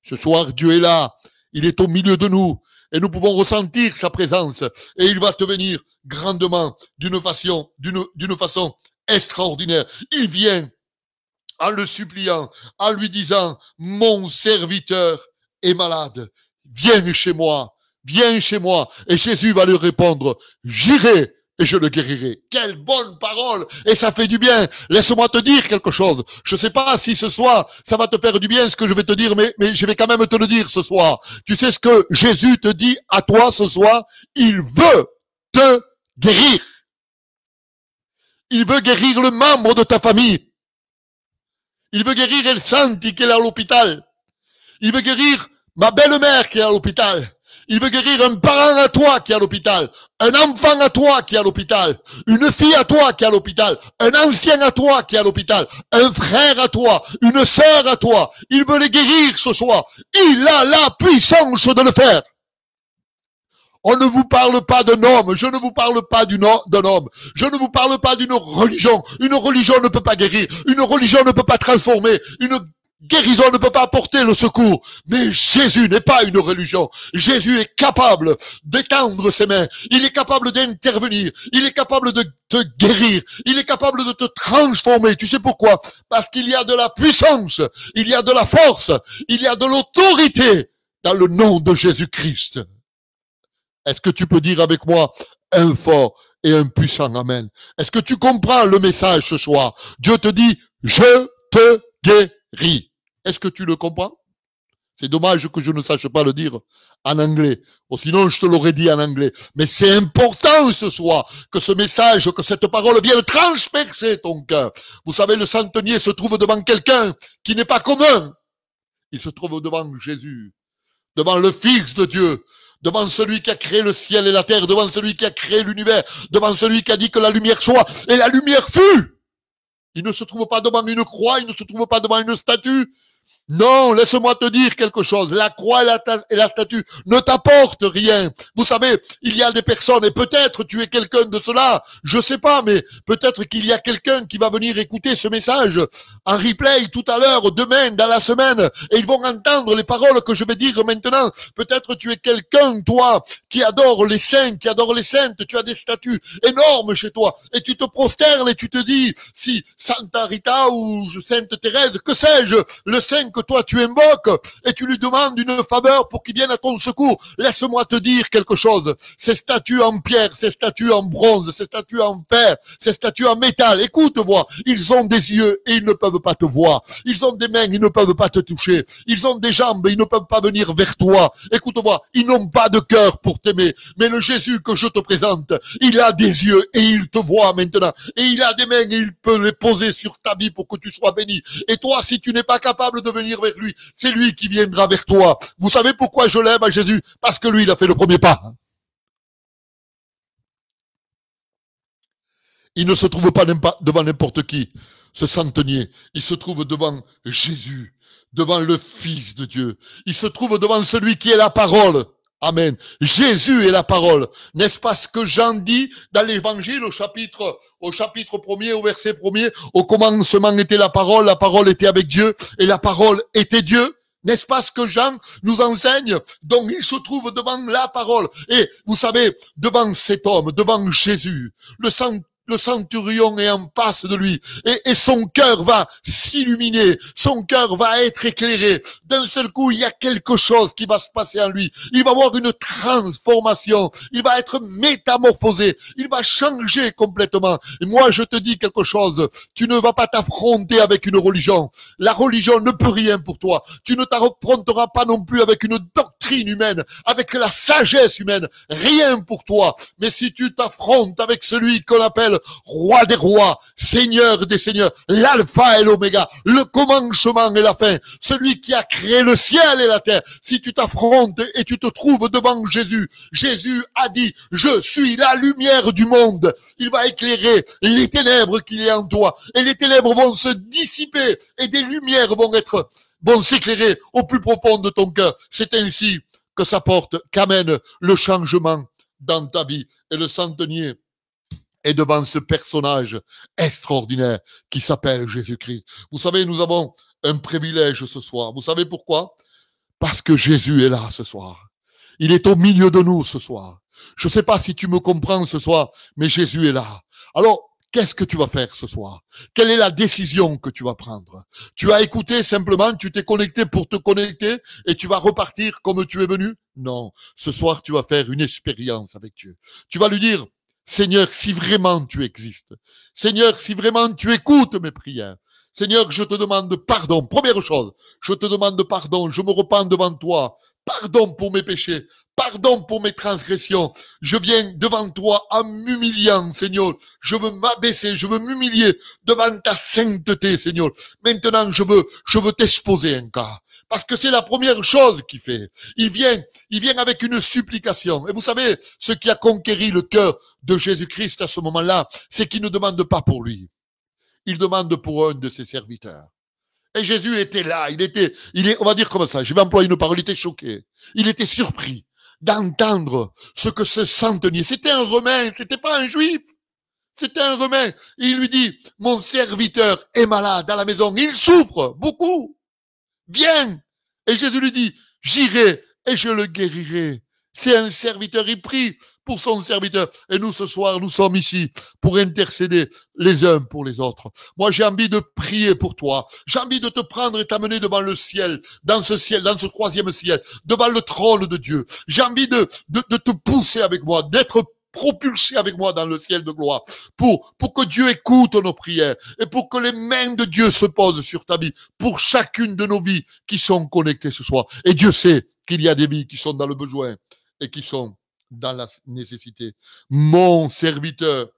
Ce soir, Dieu est là. Il est au milieu de nous et nous pouvons ressentir sa présence et il va te venir grandement d'une façon, d'une, façon extraordinaire. Il vient en le suppliant, en lui disant, mon serviteur est malade, viens chez moi, viens chez moi. Et Jésus va lui répondre, j'irai et je le guérirai. Quelle bonne parole Et ça fait du bien. Laisse-moi te dire quelque chose. Je ne sais pas si ce soir, ça va te faire du bien ce que je vais te dire, mais, mais je vais quand même te le dire ce soir. Tu sais ce que Jésus te dit à toi ce soir? Il veut te guérir. Il veut guérir le membre de ta famille. Il veut guérir El Santi qui est à l'hôpital. Il veut guérir ma belle-mère qui est à l'hôpital. Il veut guérir un parent à toi qui est à l'hôpital, un enfant à toi qui est à l'hôpital, une fille à toi qui est à l'hôpital, un ancien à toi qui est à l'hôpital, un frère à toi, une sœur à toi. Il veut les guérir ce soir. Il a la puissance de le faire. On ne vous parle pas d'un homme, je ne vous parle pas d'un homme, je ne vous parle pas d'une religion. Une religion ne peut pas guérir, une religion ne peut pas transformer, guérison ne peut pas apporter le secours. Mais Jésus n'est pas une religion. Jésus est capable d'étendre ses mains, il est capable d'intervenir, il est capable de te guérir, il est capable de te transformer. Tu sais pourquoi? Parce qu'il y a de la puissance, il y a de la force, il y a de l'autorité dans le nom de Jésus-Christ. Est-ce que tu peux dire avec moi un fort et un puissant Amen? Est-ce que tu comprends le message ce soir? Dieu te dit, je te guéris. Est-ce que tu le comprends? C'est dommage que je ne sache pas le dire en anglais. Sinon, je te l'aurais dit en anglais. Mais c'est important ce soir que ce message, que cette parole vienne transpercer ton cœur. Vous savez, le centenier se trouve devant quelqu'un qui n'est pas commun. Il se trouve devant Jésus, devant le Fils de Dieu, devant celui qui a créé le ciel et la terre, devant celui qui a créé l'univers, devant celui qui a dit que la lumière soit, et la lumière fut. Il ne se trouve pas devant une croix, il ne se trouve pas devant une statue. Non, laisse-moi te dire quelque chose. La croix et la, et la statue ne t'apportent rien. Vous savez, il y a des personnes, et peut-être tu es quelqu'un de cela, je sais pas, mais peut-être qu'il y a quelqu'un qui va venir écouter ce message en replay tout à l'heure, demain, dans la semaine, et ils vont entendre les paroles que je vais dire maintenant. Peut-être tu es quelqu'un, toi, qui adore les saints, qui adore les saintes, tu as des statues énormes chez toi, et tu te prosternes et tu te dis, si Santa Rita ou Sainte Thérèse, que sais-je, le saint que toi tu invoques, et tu lui demandes une faveur pour qu'il vienne à ton secours, laisse-moi te dire quelque chose. Ces statues en pierre, ces statues en bronze, ces statues en fer, ces statues en métal, écoute-moi, ils ont des yeux et ils ne peuvent pas te voir. Ils ont des mains, ils ne peuvent pas te toucher. Ils ont des jambes, ils ne peuvent pas venir vers toi. Écoute-moi, ils n'ont pas de cœur pour t'aimer. Mais le Jésus que je te présente, il a des yeux et il te voit maintenant. Et il a des mains et il peut les poser sur ta vie pour que tu sois béni. Et toi, si tu n'es pas capable de venir vers lui, c'est lui qui viendra vers toi. Vous savez pourquoi je l'aime à Jésus? Parce que lui, il a fait le premier pas. il ne se trouve pas devant n'importe qui, ce centenier. Il se trouve devant Jésus, devant le Fils de Dieu. Il se trouve devant celui qui est la parole. Amen. Jésus est la parole. N'est-ce pas ce que Jean dit dans l'évangile au chapitre, au chapitre premier, au verset premier? Au commencement était la parole, la parole était avec Dieu et la parole était Dieu. N'est-ce pas ce que Jean nous enseigne? Donc il se trouve devant la parole. Et vous savez, devant cet homme, devant Jésus, le sang le centurion est en face de lui et, son cœur va s'illuminer, son cœur va être éclairé. D'un seul coup, il y a quelque chose qui va se passer en lui. Il va avoir une transformation, il va être métamorphosé, il va changer complètement. Et moi, je te dis quelque chose, tu ne vas pas t'affronter avec une religion. La religion ne peut rien pour toi. Tu ne t'affronteras pas non plus avec une doctrine humaine, avec la sagesse humaine. Rien pour toi. Mais si tu t'affrontes avec celui qu'on appelle roi des rois, seigneur des seigneurs, l'alpha et l'oméga, le commencement et la fin, celui qui a créé le ciel et la terre, si tu t'affrontes et tu te trouves devant Jésus, Jésus a dit, je suis la lumière du monde. Il va éclairer les ténèbres qu'il y a en toi et les ténèbres vont se dissiper et des lumières vont être, vont s'éclairer au plus profond de ton cœur. C'est ainsi que ça porte, qu'amène le changement dans ta vie. Et le centenier est devant ce personnage extraordinaire qui s'appelle Jésus-Christ. Vous savez, nous avons un privilège ce soir. Vous savez pourquoi? Parce que Jésus est là ce soir. Il est au milieu de nous ce soir. Je ne sais pas si tu me comprends ce soir, mais Jésus est là. Alors, qu'est-ce que tu vas faire ce soir? Quelle est la décision que tu vas prendre? Tu as écouté simplement, tu t'es connecté pour te connecter et tu vas repartir comme tu es venu? Non, ce soir tu vas faire une expérience avec Dieu. Tu vas lui dire, Seigneur, si vraiment tu existes, Seigneur, si vraiment tu écoutes mes prières, Seigneur, je te demande pardon. Première chose, je te demande pardon, je me repens devant toi. Pardon pour mes péchés, pardon pour mes transgressions. Je viens devant toi en m'humiliant, Seigneur. Je veux m'abaisser, je veux m'humilier devant ta sainteté, Seigneur. Maintenant, je veux, je veux t'exposer encore. Parce que c'est la première chose qu'il fait. Il vient, il vient avec une supplication. Et vous savez, ce qui a conquéri le cœur de Jésus-Christ à ce moment-là, c'est qu'il ne demande pas pour lui. Il demande pour un de ses serviteurs. Et Jésus était là, il était, il est, on va dire comme ça, je vais employer une parole, il était choqué. Il était surpris d'entendre ce que ce centenier, c'était un romain, c'était pas un juif. C'était un romain. Il lui dit, mon serviteur est malade à la maison, il souffre beaucoup. Viens. Et Jésus lui dit, j'irai et je le guérirai. C'est un serviteur, il prie pour son serviteur. Et nous, ce soir, nous sommes ici pour intercéder les uns pour les autres. Moi, j'ai envie de prier pour toi. J'ai envie de te prendre et t'amener devant le ciel, dans ce ciel, dans ce troisième ciel, devant le trône de Dieu. J'ai envie de, de, de te pousser avec moi, d'être propulsé avec moi dans le ciel de gloire pour, pour que Dieu écoute nos prières et pour que les mains de Dieu se posent sur ta vie pour chacune de nos vies qui sont connectées ce soir. Et Dieu sait qu'il y a des vies qui sont dans le besoin et qui sont dans la nécessité. Mon serviteur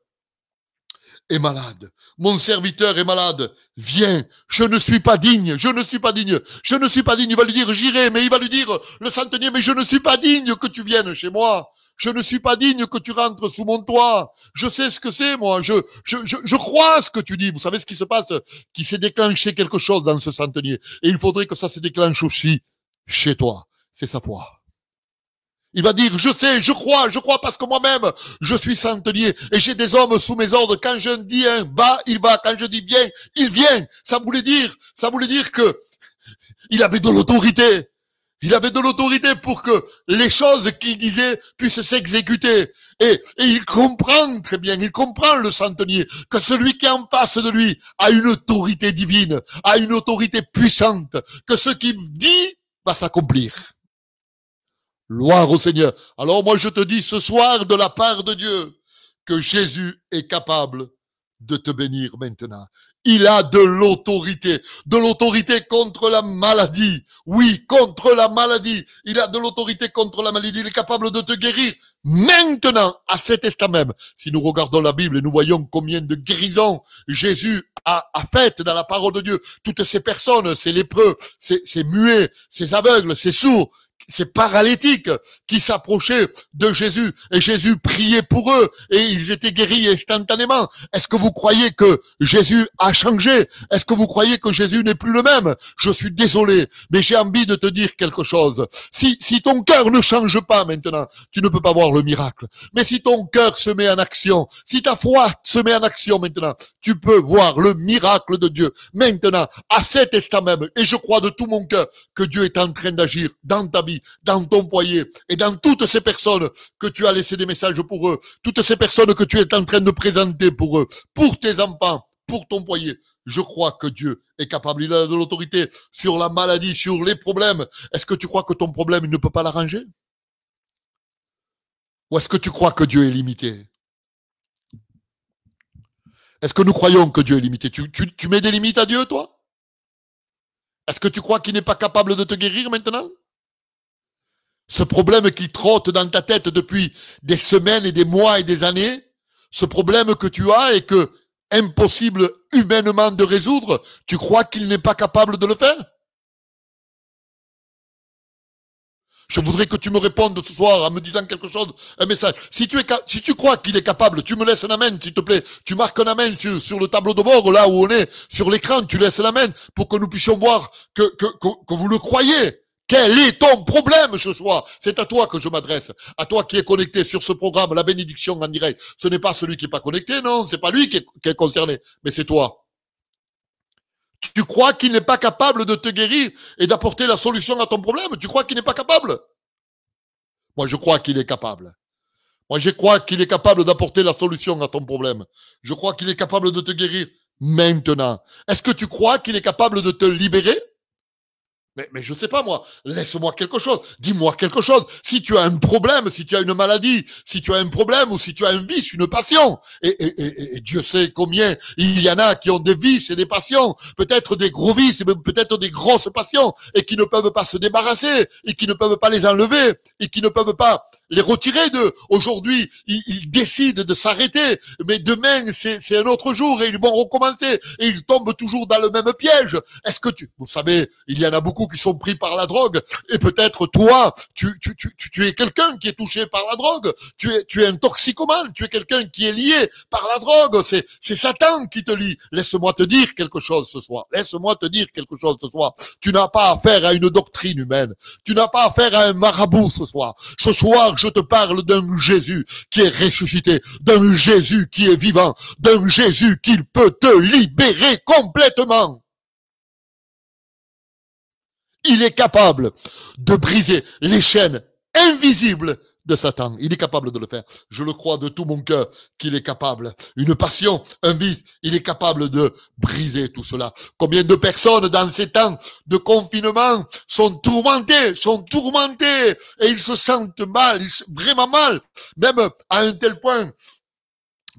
est malade. Mon serviteur est malade. Viens. Je ne suis pas digne. Je ne suis pas digne. Je ne suis pas digne. Il va lui dire, j'irai. Mais il va lui dire, le centenier, mais je ne suis pas digne que tu viennes chez moi. Je ne suis pas digne que tu rentres sous mon toit. Je sais ce que c'est, moi. Je, je, je, je crois ce que tu dis. Vous savez ce qui se passe? Qui s'est déclenché quelque chose dans ce centenier. Et il faudrait que ça se déclenche aussi chez toi. C'est sa foi. Il va dire, je sais, je crois, je crois parce que moi-même, je suis centenier et j'ai des hommes sous mes ordres. Quand je dis un va, il va. Quand je dis viens, il vient. Ça voulait dire, ça voulait dire que il avait de l'autorité. Il avait de l'autorité pour que les choses qu'il disait puissent s'exécuter. Et, et il comprend très bien, il comprend le centenier, que celui qui est en face de lui a une autorité divine, a une autorité puissante, que ce qu'il dit va s'accomplir. Gloire au Seigneur. Alors moi je te dis ce soir de la part de Dieu que Jésus est capable de te bénir maintenant. Il a de l'autorité, de l'autorité contre la maladie. Oui, contre la maladie. Il a de l'autorité contre la maladie. Il est capable de te guérir maintenant, à cet instant même. Si nous regardons la Bible et nous voyons combien de guérisons Jésus a, a faites dans la parole de Dieu, toutes ces personnes, ces lépreux, ces, ces muets, ces aveugles, ces sourds, ces paralytiques qui s'approchaient de Jésus et Jésus priait pour eux et ils étaient guéris instantanément. Est-ce que vous croyez que Jésus a changé? Est-ce que vous croyez que Jésus n'est plus le même? Je suis désolé, mais j'ai envie de te dire quelque chose. Si, si ton cœur ne change pas maintenant, tu ne peux pas voir le miracle. Mais si ton cœur se met en action, si ta foi se met en action maintenant, tu peux voir le miracle de Dieu. Maintenant, à cet instant même, et je crois de tout mon cœur que Dieu est en train d'agir dans ta vie, dans ton foyer et dans toutes ces personnes que tu as laissé des messages pour eux, toutes ces personnes que tu es en train de présenter pour eux, pour tes enfants, pour ton foyer. Je crois que Dieu est capable, il a de l'autorité sur la maladie, sur les problèmes. Est-ce que tu crois que ton problème, il ne peut pas l'arranger? Ou est-ce que tu crois que Dieu est limité? Est-ce que nous croyons que Dieu est limité? Tu, mets des limites à Dieu, toi? Est-ce que tu crois qu'il n'est pas capable de te guérir maintenant? Ce problème qui trotte dans ta tête depuis des semaines et des mois et des années, ce problème que tu as et que impossible humainement de résoudre, tu crois qu'il n'est pas capable de le faire? Je voudrais que tu me répondes ce soir en me disant quelque chose, un message. Si tu, es, si tu crois qu'il est capable, tu me laisses la main, s'il te plaît. Tu marques un main sur, sur, le tableau de bord, là où on est, sur l'écran, tu laisses la main pour que nous puissions voir que, que, que, que vous le croyez. Quel est ton problème ce C'est à toi que je m'adresse, à toi qui es connecté sur ce programme, la bénédiction en direct. Ce n'est pas celui qui est pas connecté, non, c'est pas lui est, qui est concerné, mais c'est toi. Tu crois qu'il n'est pas capable de te guérir et d'apporter la solution à ton problème? Tu crois qu'il n'est pas capable? Moi, je crois qu'il est capable. Moi, je crois qu'il est capable d'apporter la solution à ton problème. Je crois qu'il est capable de te guérir maintenant. Est-ce que tu crois qu'il est capable de te libérer? Mais, mais je sais pas moi, laisse-moi quelque chose, dis-moi quelque chose. Si tu as un problème, si tu as une maladie, si tu as un problème ou si tu as un vice, une passion, et, et, Dieu sait combien il y en a qui ont des vices et des passions, peut-être des gros vices, peut-être des grosses passions, et qui ne peuvent pas se débarrasser, et qui ne peuvent pas les enlever, et qui ne peuvent pas les retirer d'eux. Aujourd'hui, ils, ils, décident de s'arrêter, mais demain, c'est un autre jour, et ils vont recommencer, et ils tombent toujours dans le même piège. Est-ce que tu... Vous savez, il y en a beaucoup qui sont pris par la drogue, et peut-être toi, tu, tu, tu, tu es quelqu'un qui est touché par la drogue, tu es, tu es un toxicomane, tu es quelqu'un qui est lié par la drogue, c'est, c'est Satan qui te lie. Laisse-moi te dire quelque chose ce soir, laisse-moi te dire quelque chose ce soir. Tu n'as pas affaire à une doctrine humaine, tu n'as pas affaire à un marabout ce soir. Ce soir, je te parle d'un Jésus qui est ressuscité, d'un Jésus qui est vivant, d'un Jésus qui peut te libérer complètement. Il est capable de briser les chaînes invisibles de Satan. Il est capable de le faire. Je le crois de tout mon cœur qu'il est capable. Une passion, un vice, il est capable de briser tout cela. Combien de personnes dans ces temps de confinement sont tourmentées, sont tourmentées et ils se sentent mal, vraiment mal, même à un tel point.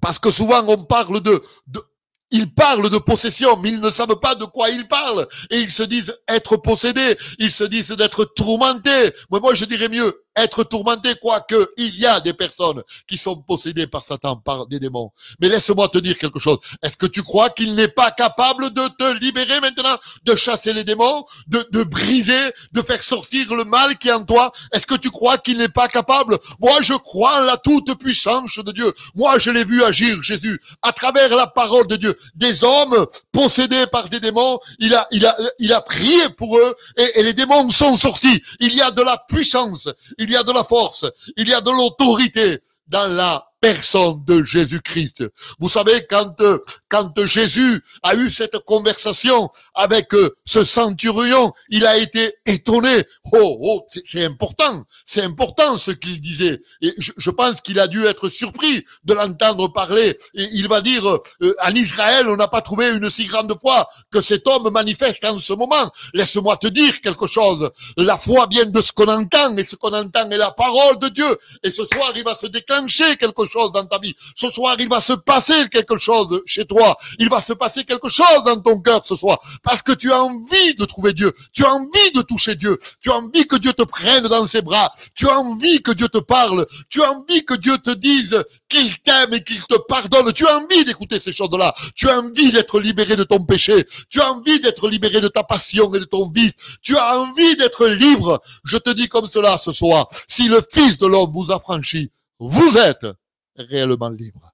Parce que souvent on parle de, de ils parlent de possession, mais ils ne savent pas de quoi ils parlent. Et ils se disent être possédés. Ils se disent d'être tourmentés. Mais moi, je dirais mieux, être tourmenté, quoique il y a des personnes qui sont possédées par Satan, par des démons. Mais laisse-moi te dire quelque chose. Est-ce que tu crois qu'il n'est pas capable de te libérer maintenant, de chasser les démons, de, de briser, de faire sortir le mal qui est en toi? Est-ce que tu crois qu'il n'est pas capable? Moi, je crois en la toute puissance de Dieu. Moi, je l'ai vu agir, Jésus, à travers la parole de Dieu. Des hommes possédés par des démons, il a, il a, il a prié pour eux et les démons sont sortis. Il y a de la puissance il y a de la force, il y a de l'autorité dans la personne de Jésus-Christ. Vous savez, quand, euh, quand Jésus a eu cette conversation avec euh, ce centurion, il a été étonné. Oh, oh, c'est important, c'est important ce qu'il disait. Et je, pense qu'il a dû être surpris de l'entendre parler. Il va dire, euh, en Israël, on n'a pas trouvé une si grande foi que cet homme manifeste en ce moment. Laisse-moi te dire quelque chose. La foi vient de ce qu'on entend, et ce qu'on entend est la parole de Dieu. Et ce soir, il va se déclencher quelque chose dans ta vie. Ce soir, il va se passer quelque chose chez toi. Il va se passer quelque chose dans ton cœur ce soir. Parce que tu as envie de trouver Dieu. Tu as envie de toucher Dieu. Tu as envie que Dieu te prenne dans ses bras. Tu as envie que Dieu te parle. Tu as envie que Dieu te dise qu'il t'aime et qu'il te pardonne. Tu as envie d'écouter ces choses-là. Tu as envie d'être libéré de ton péché. Tu as envie d'être libéré de ta passion et de ton vice. Tu as envie d'être libre. Je te dis comme cela ce soir. Si le Fils de l'homme vous a franchi, vous êtes réellement libre.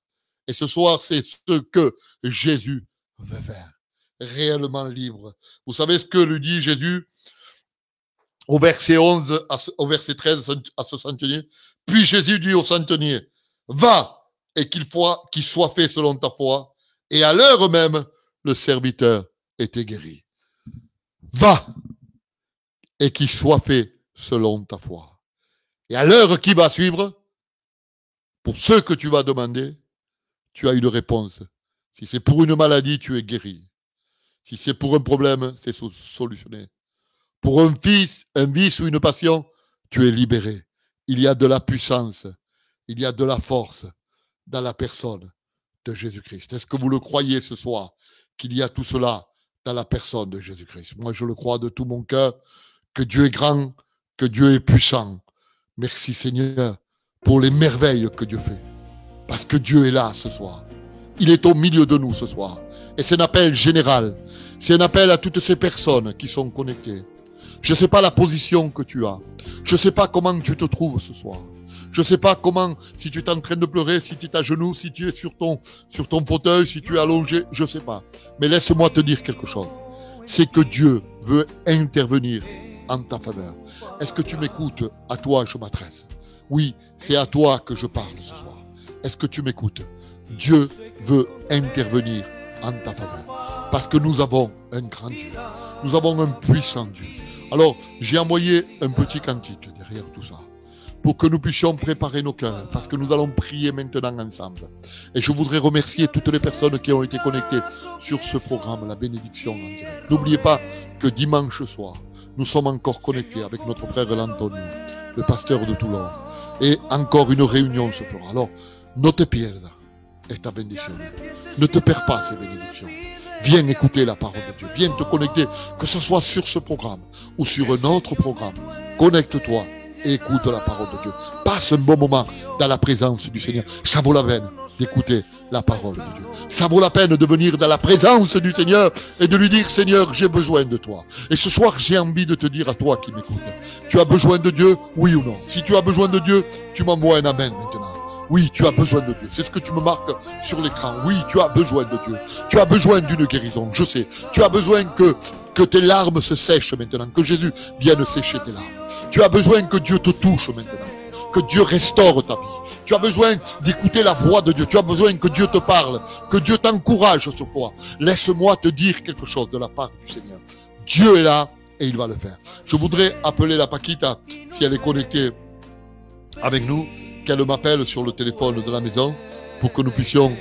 Et ce soir, c'est ce que Jésus veut faire. Réellement libre. Vous savez ce que lui dit Jésus au verset 11, à ce- au verset 13 à ce centenier Puis Jésus dit au centenier, va et qu'il soit fait selon ta foi. Et à l'heure même, le serviteur était guéri. Va et qu'il soit fait selon ta foi. Et à l'heure qui va suivre, pour ce que tu vas demander, tu as une réponse. Si c'est pour une maladie, tu es guéri. Si c'est pour un problème, c'est so- solutionné. Pour un fils, un vice ou une passion, tu es libéré. Il y a de la puissance, il y a de la force dans la personne de Jésus-Christ. Est-ce que vous le croyez ce soir qu'il y a tout cela dans la personne de Jésus-Christ? Moi, je le crois de tout mon cœur, que Dieu est grand, que Dieu est puissant. Merci Seigneur pour les merveilles que Dieu fait. Parce que Dieu est là ce soir. Il est au milieu de nous ce soir. Et c'est un appel général. C'est un appel à toutes ces personnes qui sont connectées. Je ne sais pas la position que tu as. Je ne sais pas comment tu te trouves ce soir. Je ne sais pas comment, si tu es en train de pleurer, si tu es à genoux, si tu es sur ton, fauteuil, si tu es allongé, je ne sais pas. Mais laisse-moi te dire quelque chose. C'est que Dieu veut intervenir en ta faveur. Est-ce que tu m'écoutes? À toi, je m'adresse. Oui, c'est à toi que je parle ce soir. Est-ce que tu m'écoutes? Dieu veut intervenir en ta faveur. Parce que nous avons un grand Dieu. Nous avons un puissant Dieu. Alors, j'ai envoyé un petit cantique derrière tout ça. Pour que nous puissions préparer nos cœurs. Parce que nous allons prier maintenant ensemble. Et je voudrais remercier toutes les personnes qui ont été connectées sur ce programme, la bénédiction en. N'oubliez pas que dimanche soir, nous sommes encore connectés avec notre frère L'Antonio, le pasteur de Toulon. Et encore une réunion se fera. Alors, ne te pierda esta bendición. Ne te perds pas ces bénédictions. Viens écouter la parole de Dieu. Viens te connecter, que ce soit sur ce programme ou sur un autre programme. Connecte-toi écoute la parole de Dieu. Passe un bon moment dans la présence du Seigneur. Ça vaut la peine d'écouter la parole de Dieu. Ça vaut la peine de venir dans la présence du Seigneur et de lui dire, Seigneur, j'ai besoin de toi. Et ce soir, j'ai envie de te dire à toi qui m'écoutes, tu as besoin de Dieu, oui ou non? Si tu as besoin de Dieu, tu m'envoies un Amen maintenant. Oui, tu as besoin de Dieu. C'est ce que tu me marques sur l'écran. Oui, tu as besoin de Dieu. Tu as besoin d'une guérison, je sais. Tu as besoin que, que tes larmes se sèchent maintenant, que Jésus vienne sécher tes larmes. Tu as besoin que Dieu te touche maintenant, que Dieu restaure ta vie. Tu as besoin d'écouter la voix de Dieu. Tu as besoin que Dieu te parle, que Dieu t'encourage ce soir. Laisse-moi te dire quelque chose de la part du Seigneur. Dieu est là et il va le faire. Je voudrais appeler la Paquita, si elle est connectée avec nous, qu'elle m'appelle sur le téléphone de la maison pour que nous puissions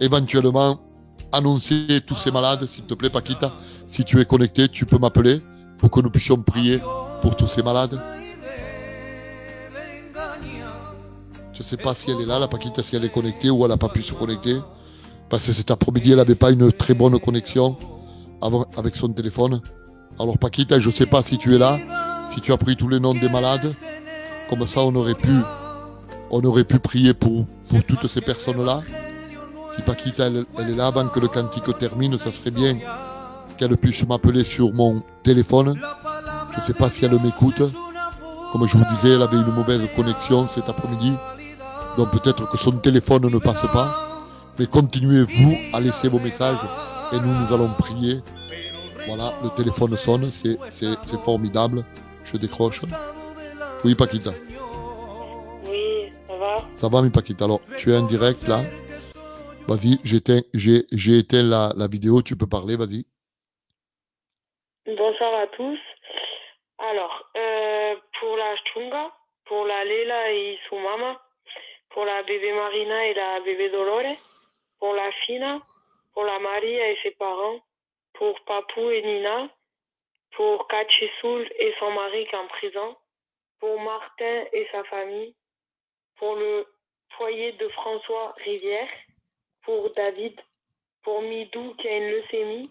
éventuellement annoncer tous ces malades. S'il te plaît, Paquita, si tu es connecté, tu peux m'appeler pour que nous puissions prier pour tous ces malades. Je ne sais pas si elle est là, la Paquita, si elle est connectée ou elle n'a pas pu se connecter. Parce que cet après-midi, elle n'avait pas une très bonne connexion avec son téléphone. Alors Paquita, je ne sais pas si tu es là, si tu as pris tous les noms des malades. Comme ça, on aurait pu, on aurait pu prier pour, pour toutes ces personnes-là. Si Paquita, elle, elle est là avant que le cantique termine, ça serait bien qu'elle puisse m'appeler sur mon téléphone. Je ne sais pas si elle m'écoute. Comme je vous disais, elle avait une mauvaise connexion cet après-midi. Donc peut-être que son téléphone ne passe pas. Mais continuez, vous, à laisser vos messages. Et nous, nous allons prier. Voilà, le téléphone sonne. C'est, formidable. Je décroche. Oui, Paquita. Oui, ça va? Ça va, mi Paquita Alors, tu es en direct là. Vas-y, j'ai, j'ai éteint la, la vidéo. Tu peux parler, vas-y. Bonsoir à tous. Alors, euh, pour la Chunga, pour la Lela y su mamá, pour la bébé Marina et la bébé Dolores, pour la Fina, pour la Maria et ses parents, pour Papou et Nina, pour Kachisoul et son mari qui est en prison, pour Martin et sa famille, pour le foyer de François Rivière, pour David, pour Midou qui a une leucémie,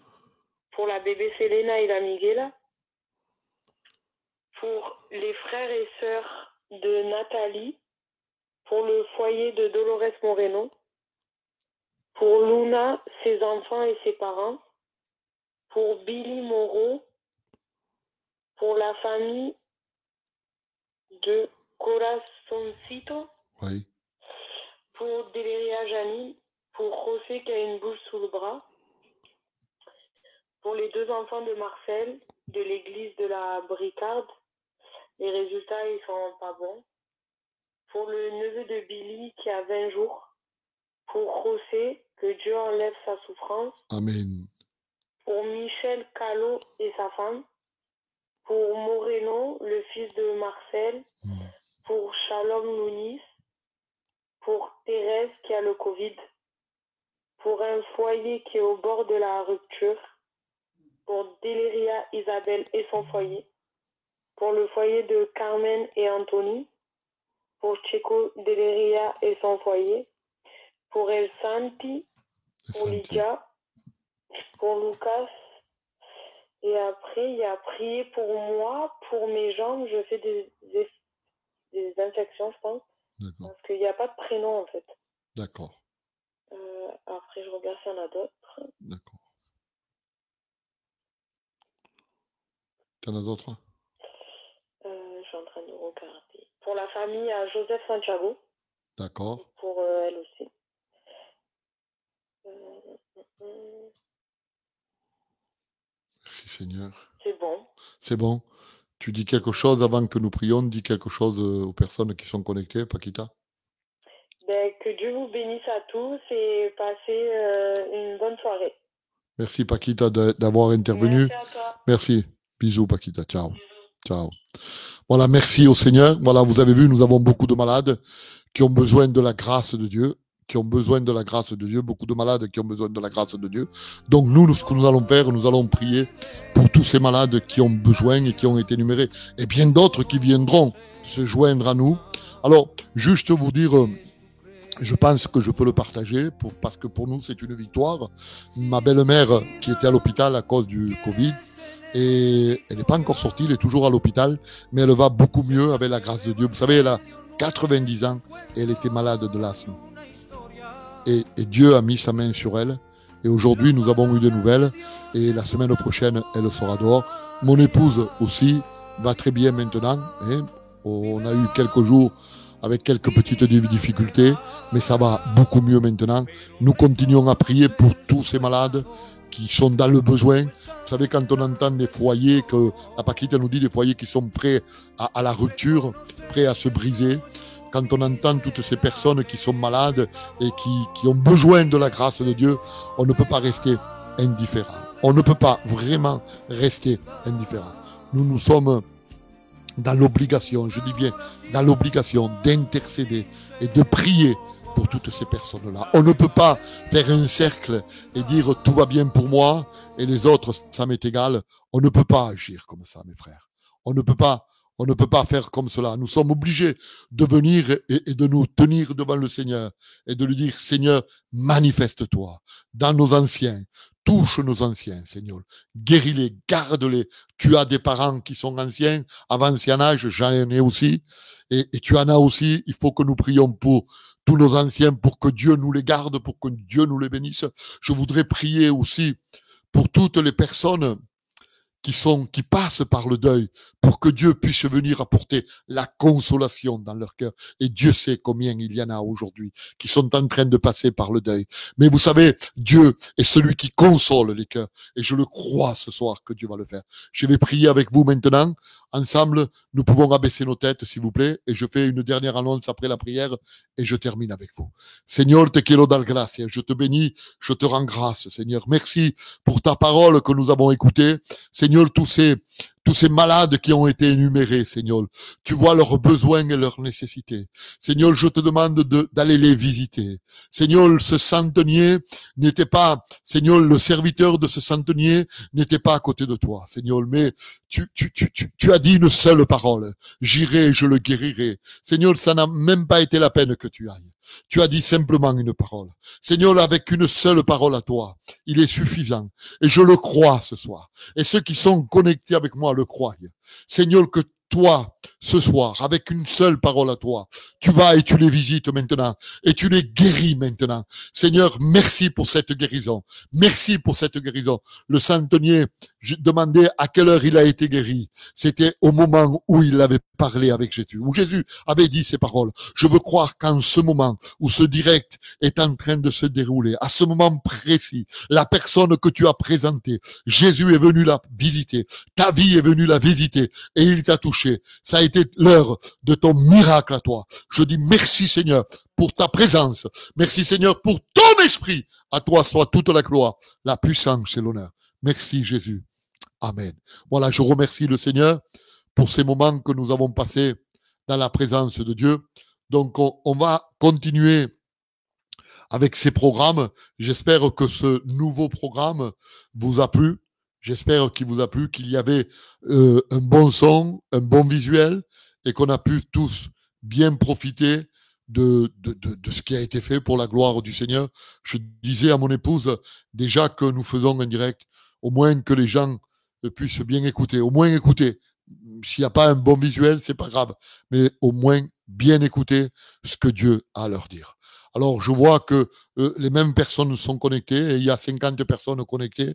pour la bébé Selena et la Miguela, pour les frères et sœurs de Nathalie, pour le foyer de Dolores Moreno, pour Luna, ses enfants et ses parents, pour Billy Moreau, pour la famille de Corazoncito, Oui. pour Deleria Jani, pour José qui a une boule sous le bras, pour les deux enfants de Marcel de l'église de la Bricarde. Les résultats, ils sont pas bons. Pour le neveu de Billy qui a 20 jours. Pour José, que Dieu enlève sa souffrance. Amen. Pour Michel Callot et sa femme. Pour Moreno, le fils de Marcel. Mm. Pour Shalom Lounis. Pour Thérèse qui a le Covid. Pour un foyer qui est au bord de la rupture. Pour Déléria Isabelle et son foyer. Pour le foyer de Carmen et Anthony. Pour Checo Déléria et son foyer. Pour El Santi pour. Lydia, pour Lucas. Et après, il y a prié pour moi, pour mes jambes. Je fais des, des, des infections, je pense. Parce qu'il n'y a pas de prénom, en fait. D'accord. Euh, après, je regarde s'il y en a d'autres. D'accord. T'en as d'autres Euh, je suis en train de regarder. Pour la famille à Joseph Santiago, D'accord. pour euh, elle aussi. Euh, Merci Seigneur. C'est bon. C'est bon. Tu dis quelque chose avant que nous prions, dis quelque chose aux personnes qui sont connectées, Paquita? Ben, que Dieu vous bénisse à tous et passez une bonne soirée. Merci Paquita d'avoir intervenu. Merci à toi. Merci. Bisous Paquita. Ciao. Ciao. Voilà, merci au Seigneur. Voilà, vous avez vu, nous avons beaucoup de malades qui ont besoin de la grâce de Dieu, qui ont besoin de la grâce de Dieu, beaucoup de malades qui ont besoin de la grâce de Dieu. Donc nous, ce que nous allons faire, nous allons prier pour tous ces malades qui ont besoin et qui ont été énumérés, et bien d'autres qui viendront se joindre à nous. Alors, juste vous dire, euh, je pense que je peux le partager parce que pour nous, c'est une victoire. Ma belle-mère qui était à l'hôpital à cause du Covid, et elle n'est pas encore sortie, elle est toujours à l'hôpital, mais elle va beaucoup mieux avec la grâce de Dieu. Vous savez, elle a 90 ans et elle était malade de l'asthme. Et, Dieu a mis sa main sur elle. Et aujourd'hui, nous avons eu des nouvelles. Et la semaine prochaine, elle sera dehors. Mon épouse aussi va très bien maintenant. hein. On a eu quelques jours avec quelques petites di- difficultés, mais ça va beaucoup mieux maintenant. Nous continuons à prier pour tous ces malades qui sont dans le besoin. Vous savez, quand on entend des foyers, que la Paquita nous dit des foyers qui sont prêts à, la rupture, prêts à se briser, quand on entend toutes ces personnes qui sont malades et qui, qui ont besoin de la grâce de Dieu, on ne peut pas rester indifférent. On ne peut pas vraiment rester indifférent. Nous nous sommes dans l'obligation, je dis bien, dans l'obligation d'intercéder et de prier pour toutes ces personnes-là. On ne peut pas faire un cercle et dire tout va bien pour moi et les autres, ça m'est égal. On ne peut pas agir comme ça, mes frères. On ne peut pas, on ne peut pas faire comme cela. Nous sommes obligés de venir et, de nous tenir devant le Seigneur et de lui dire, Seigneur, manifeste-toi dans nos anciens. Touche nos anciens, Seigneur. Guéris-les, garde-les. Tu as des parents qui sont anciens, avant ancien âge, j'en ai aussi. Et tu en as aussi. Il faut que nous prions pour tous nos anciens, pour que Dieu nous les garde, pour que Dieu nous les bénisse. Je voudrais prier aussi pour toutes les personnes qui sont, qui passent par le deuil, pour que Dieu puisse venir apporter la consolation dans leur cœur. Et Dieu sait combien il y en a aujourd'hui qui sont en train de passer par le deuil. Mais vous savez, Dieu est celui qui console les cœurs. Et je le crois ce soir que Dieu va le faire. Je vais prier avec vous maintenant. Ensemble, nous pouvons abaisser nos têtes, s'il vous plaît. Et je fais une dernière annonce après la prière et je termine avec vous. Seigneur, te quiero dar gracias. Je te bénis, je te rends grâce, Seigneur. Merci pour ta parole que nous avons écoutée. Seigneur, tous ces, tous ces malades qui ont été énumérés, Seigneur. Tu vois leurs besoins et leurs nécessités. Seigneur, je te demande de- d'aller les visiter. Seigneur, ce centenier n'était pas, Seigneur, le serviteur de ce centenier n'était pas à côté de toi, Seigneur, mais tu, as dit une seule parole. J'irai et je le guérirai. Seigneur, ça n'a même pas été la peine que tu ailles. Tu as dit simplement une parole. Seigneur, avec une seule parole à toi, il est suffisant. Et je le crois ce soir. Et ceux qui sont connectés avec moi le croient. Seigneur, que toi, ce soir, avec une seule parole à toi, tu vas et tu les visites maintenant, et tu les guéris maintenant. Seigneur, merci pour cette guérison. Merci pour cette guérison. Le centenier je demandais à quelle heure il a été guéri. C'était au moment où il avait parlé avec Jésus, où Jésus avait dit ces paroles. Je veux croire qu'en ce moment où ce direct est en train de se dérouler, à ce moment précis, la personne que tu as présentée, Jésus est venu la visiter, ta vie est venue la visiter, et il t'a touché. Ça a été l'heure de ton miracle à toi. Je dis merci Seigneur pour ta présence. Merci Seigneur pour ton esprit. À toi soit toute la gloire, la puissance et l'honneur. Merci Jésus. Amen. Voilà, je remercie le Seigneur pour ces moments que nous avons passés dans la présence de Dieu. Donc, on, va continuer avec ces programmes. J'espère que ce nouveau programme vous a plu. J'espère qu'il vous a plu, qu'il y avait euh, un bon son, un bon visuel et qu'on a pu tous bien profiter de, de, ce qui a été fait pour la gloire du Seigneur. Je disais à mon épouse déjà que nous faisons un direct, au moins que les gens puissent bien écouter, au moins écouter. S'il n'y a pas un bon visuel, c'est pas grave, mais au moins bien écouter ce que Dieu a à leur dire. Alors, je vois que euh, les mêmes personnes sont connectées et il y a 50 personnes connectées.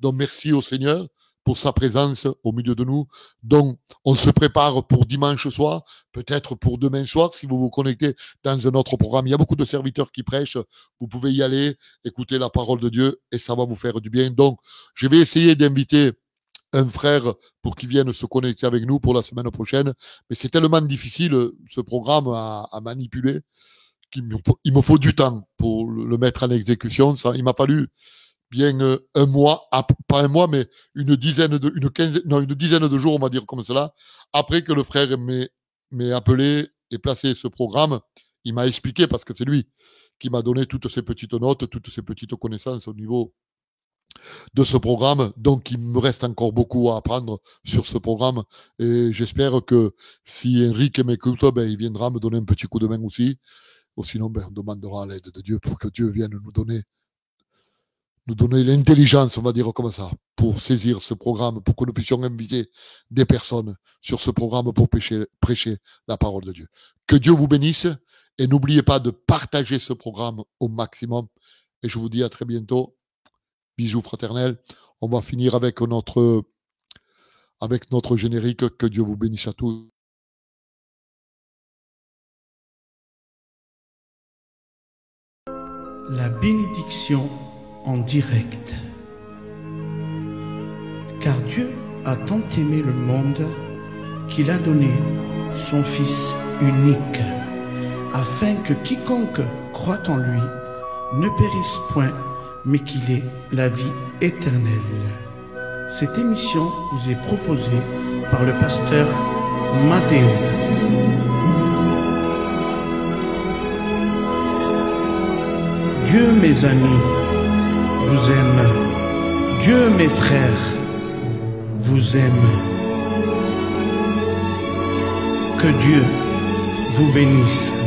Donc, merci au Seigneur pour sa présence au milieu de nous. Donc, on se prépare pour dimanche soir, peut-être pour demain soir, si vous vous connectez dans un autre programme. Il y a beaucoup de serviteurs qui prêchent. Vous pouvez y aller, écouter la parole de Dieu et ça va vous faire du bien. Donc, je vais essayer d'inviter un frère pour qu'il vienne se connecter avec nous pour la semaine prochaine. Mais c'est tellement difficile, ce programme, à, manipuler, qu'il me faut, du temps pour le mettre en exécution. Il m'a fallu bien euh, un mois, pas un mois, mais une dizaine de jours, on va dire comme cela, après que le frère m'ait, m'ait appelé et placé ce programme, il m'a expliqué parce que c'est lui qui m'a donné toutes ces petites notes, toutes ces petites connaissances au niveau de ce programme. Donc, il me reste encore beaucoup à apprendre sur ce programme. Et j'espère que si Enrique m'écoute, ben, il viendra me donner un petit coup de main aussi. Ou sinon, ben, on demandera l'aide de Dieu pour que Dieu vienne nous donner, nous donner l'intelligence, on va dire comme ça, pour saisir ce programme, pour que nous puissions inviter des personnes sur ce programme pour prêcher, prêcher la parole de Dieu. Que Dieu vous bénisse et n'oubliez pas de partager ce programme au maximum. Et je vous dis à très bientôt. Bisous fraternels. On va finir avec notre, avec notre générique. Que Dieu vous bénisse à tous. La bénédiction en direct. Car Dieu a tant aimé le monde qu'il a donné son Fils unique, afin que quiconque croit en lui ne périsse point, mais qu'il ait la vie éternelle. Cette émission vous est proposée par le pasteur Matteo. Dieu, mes amis, vous aime. Dieu, mes frères, vous aime. Que Dieu vous bénisse.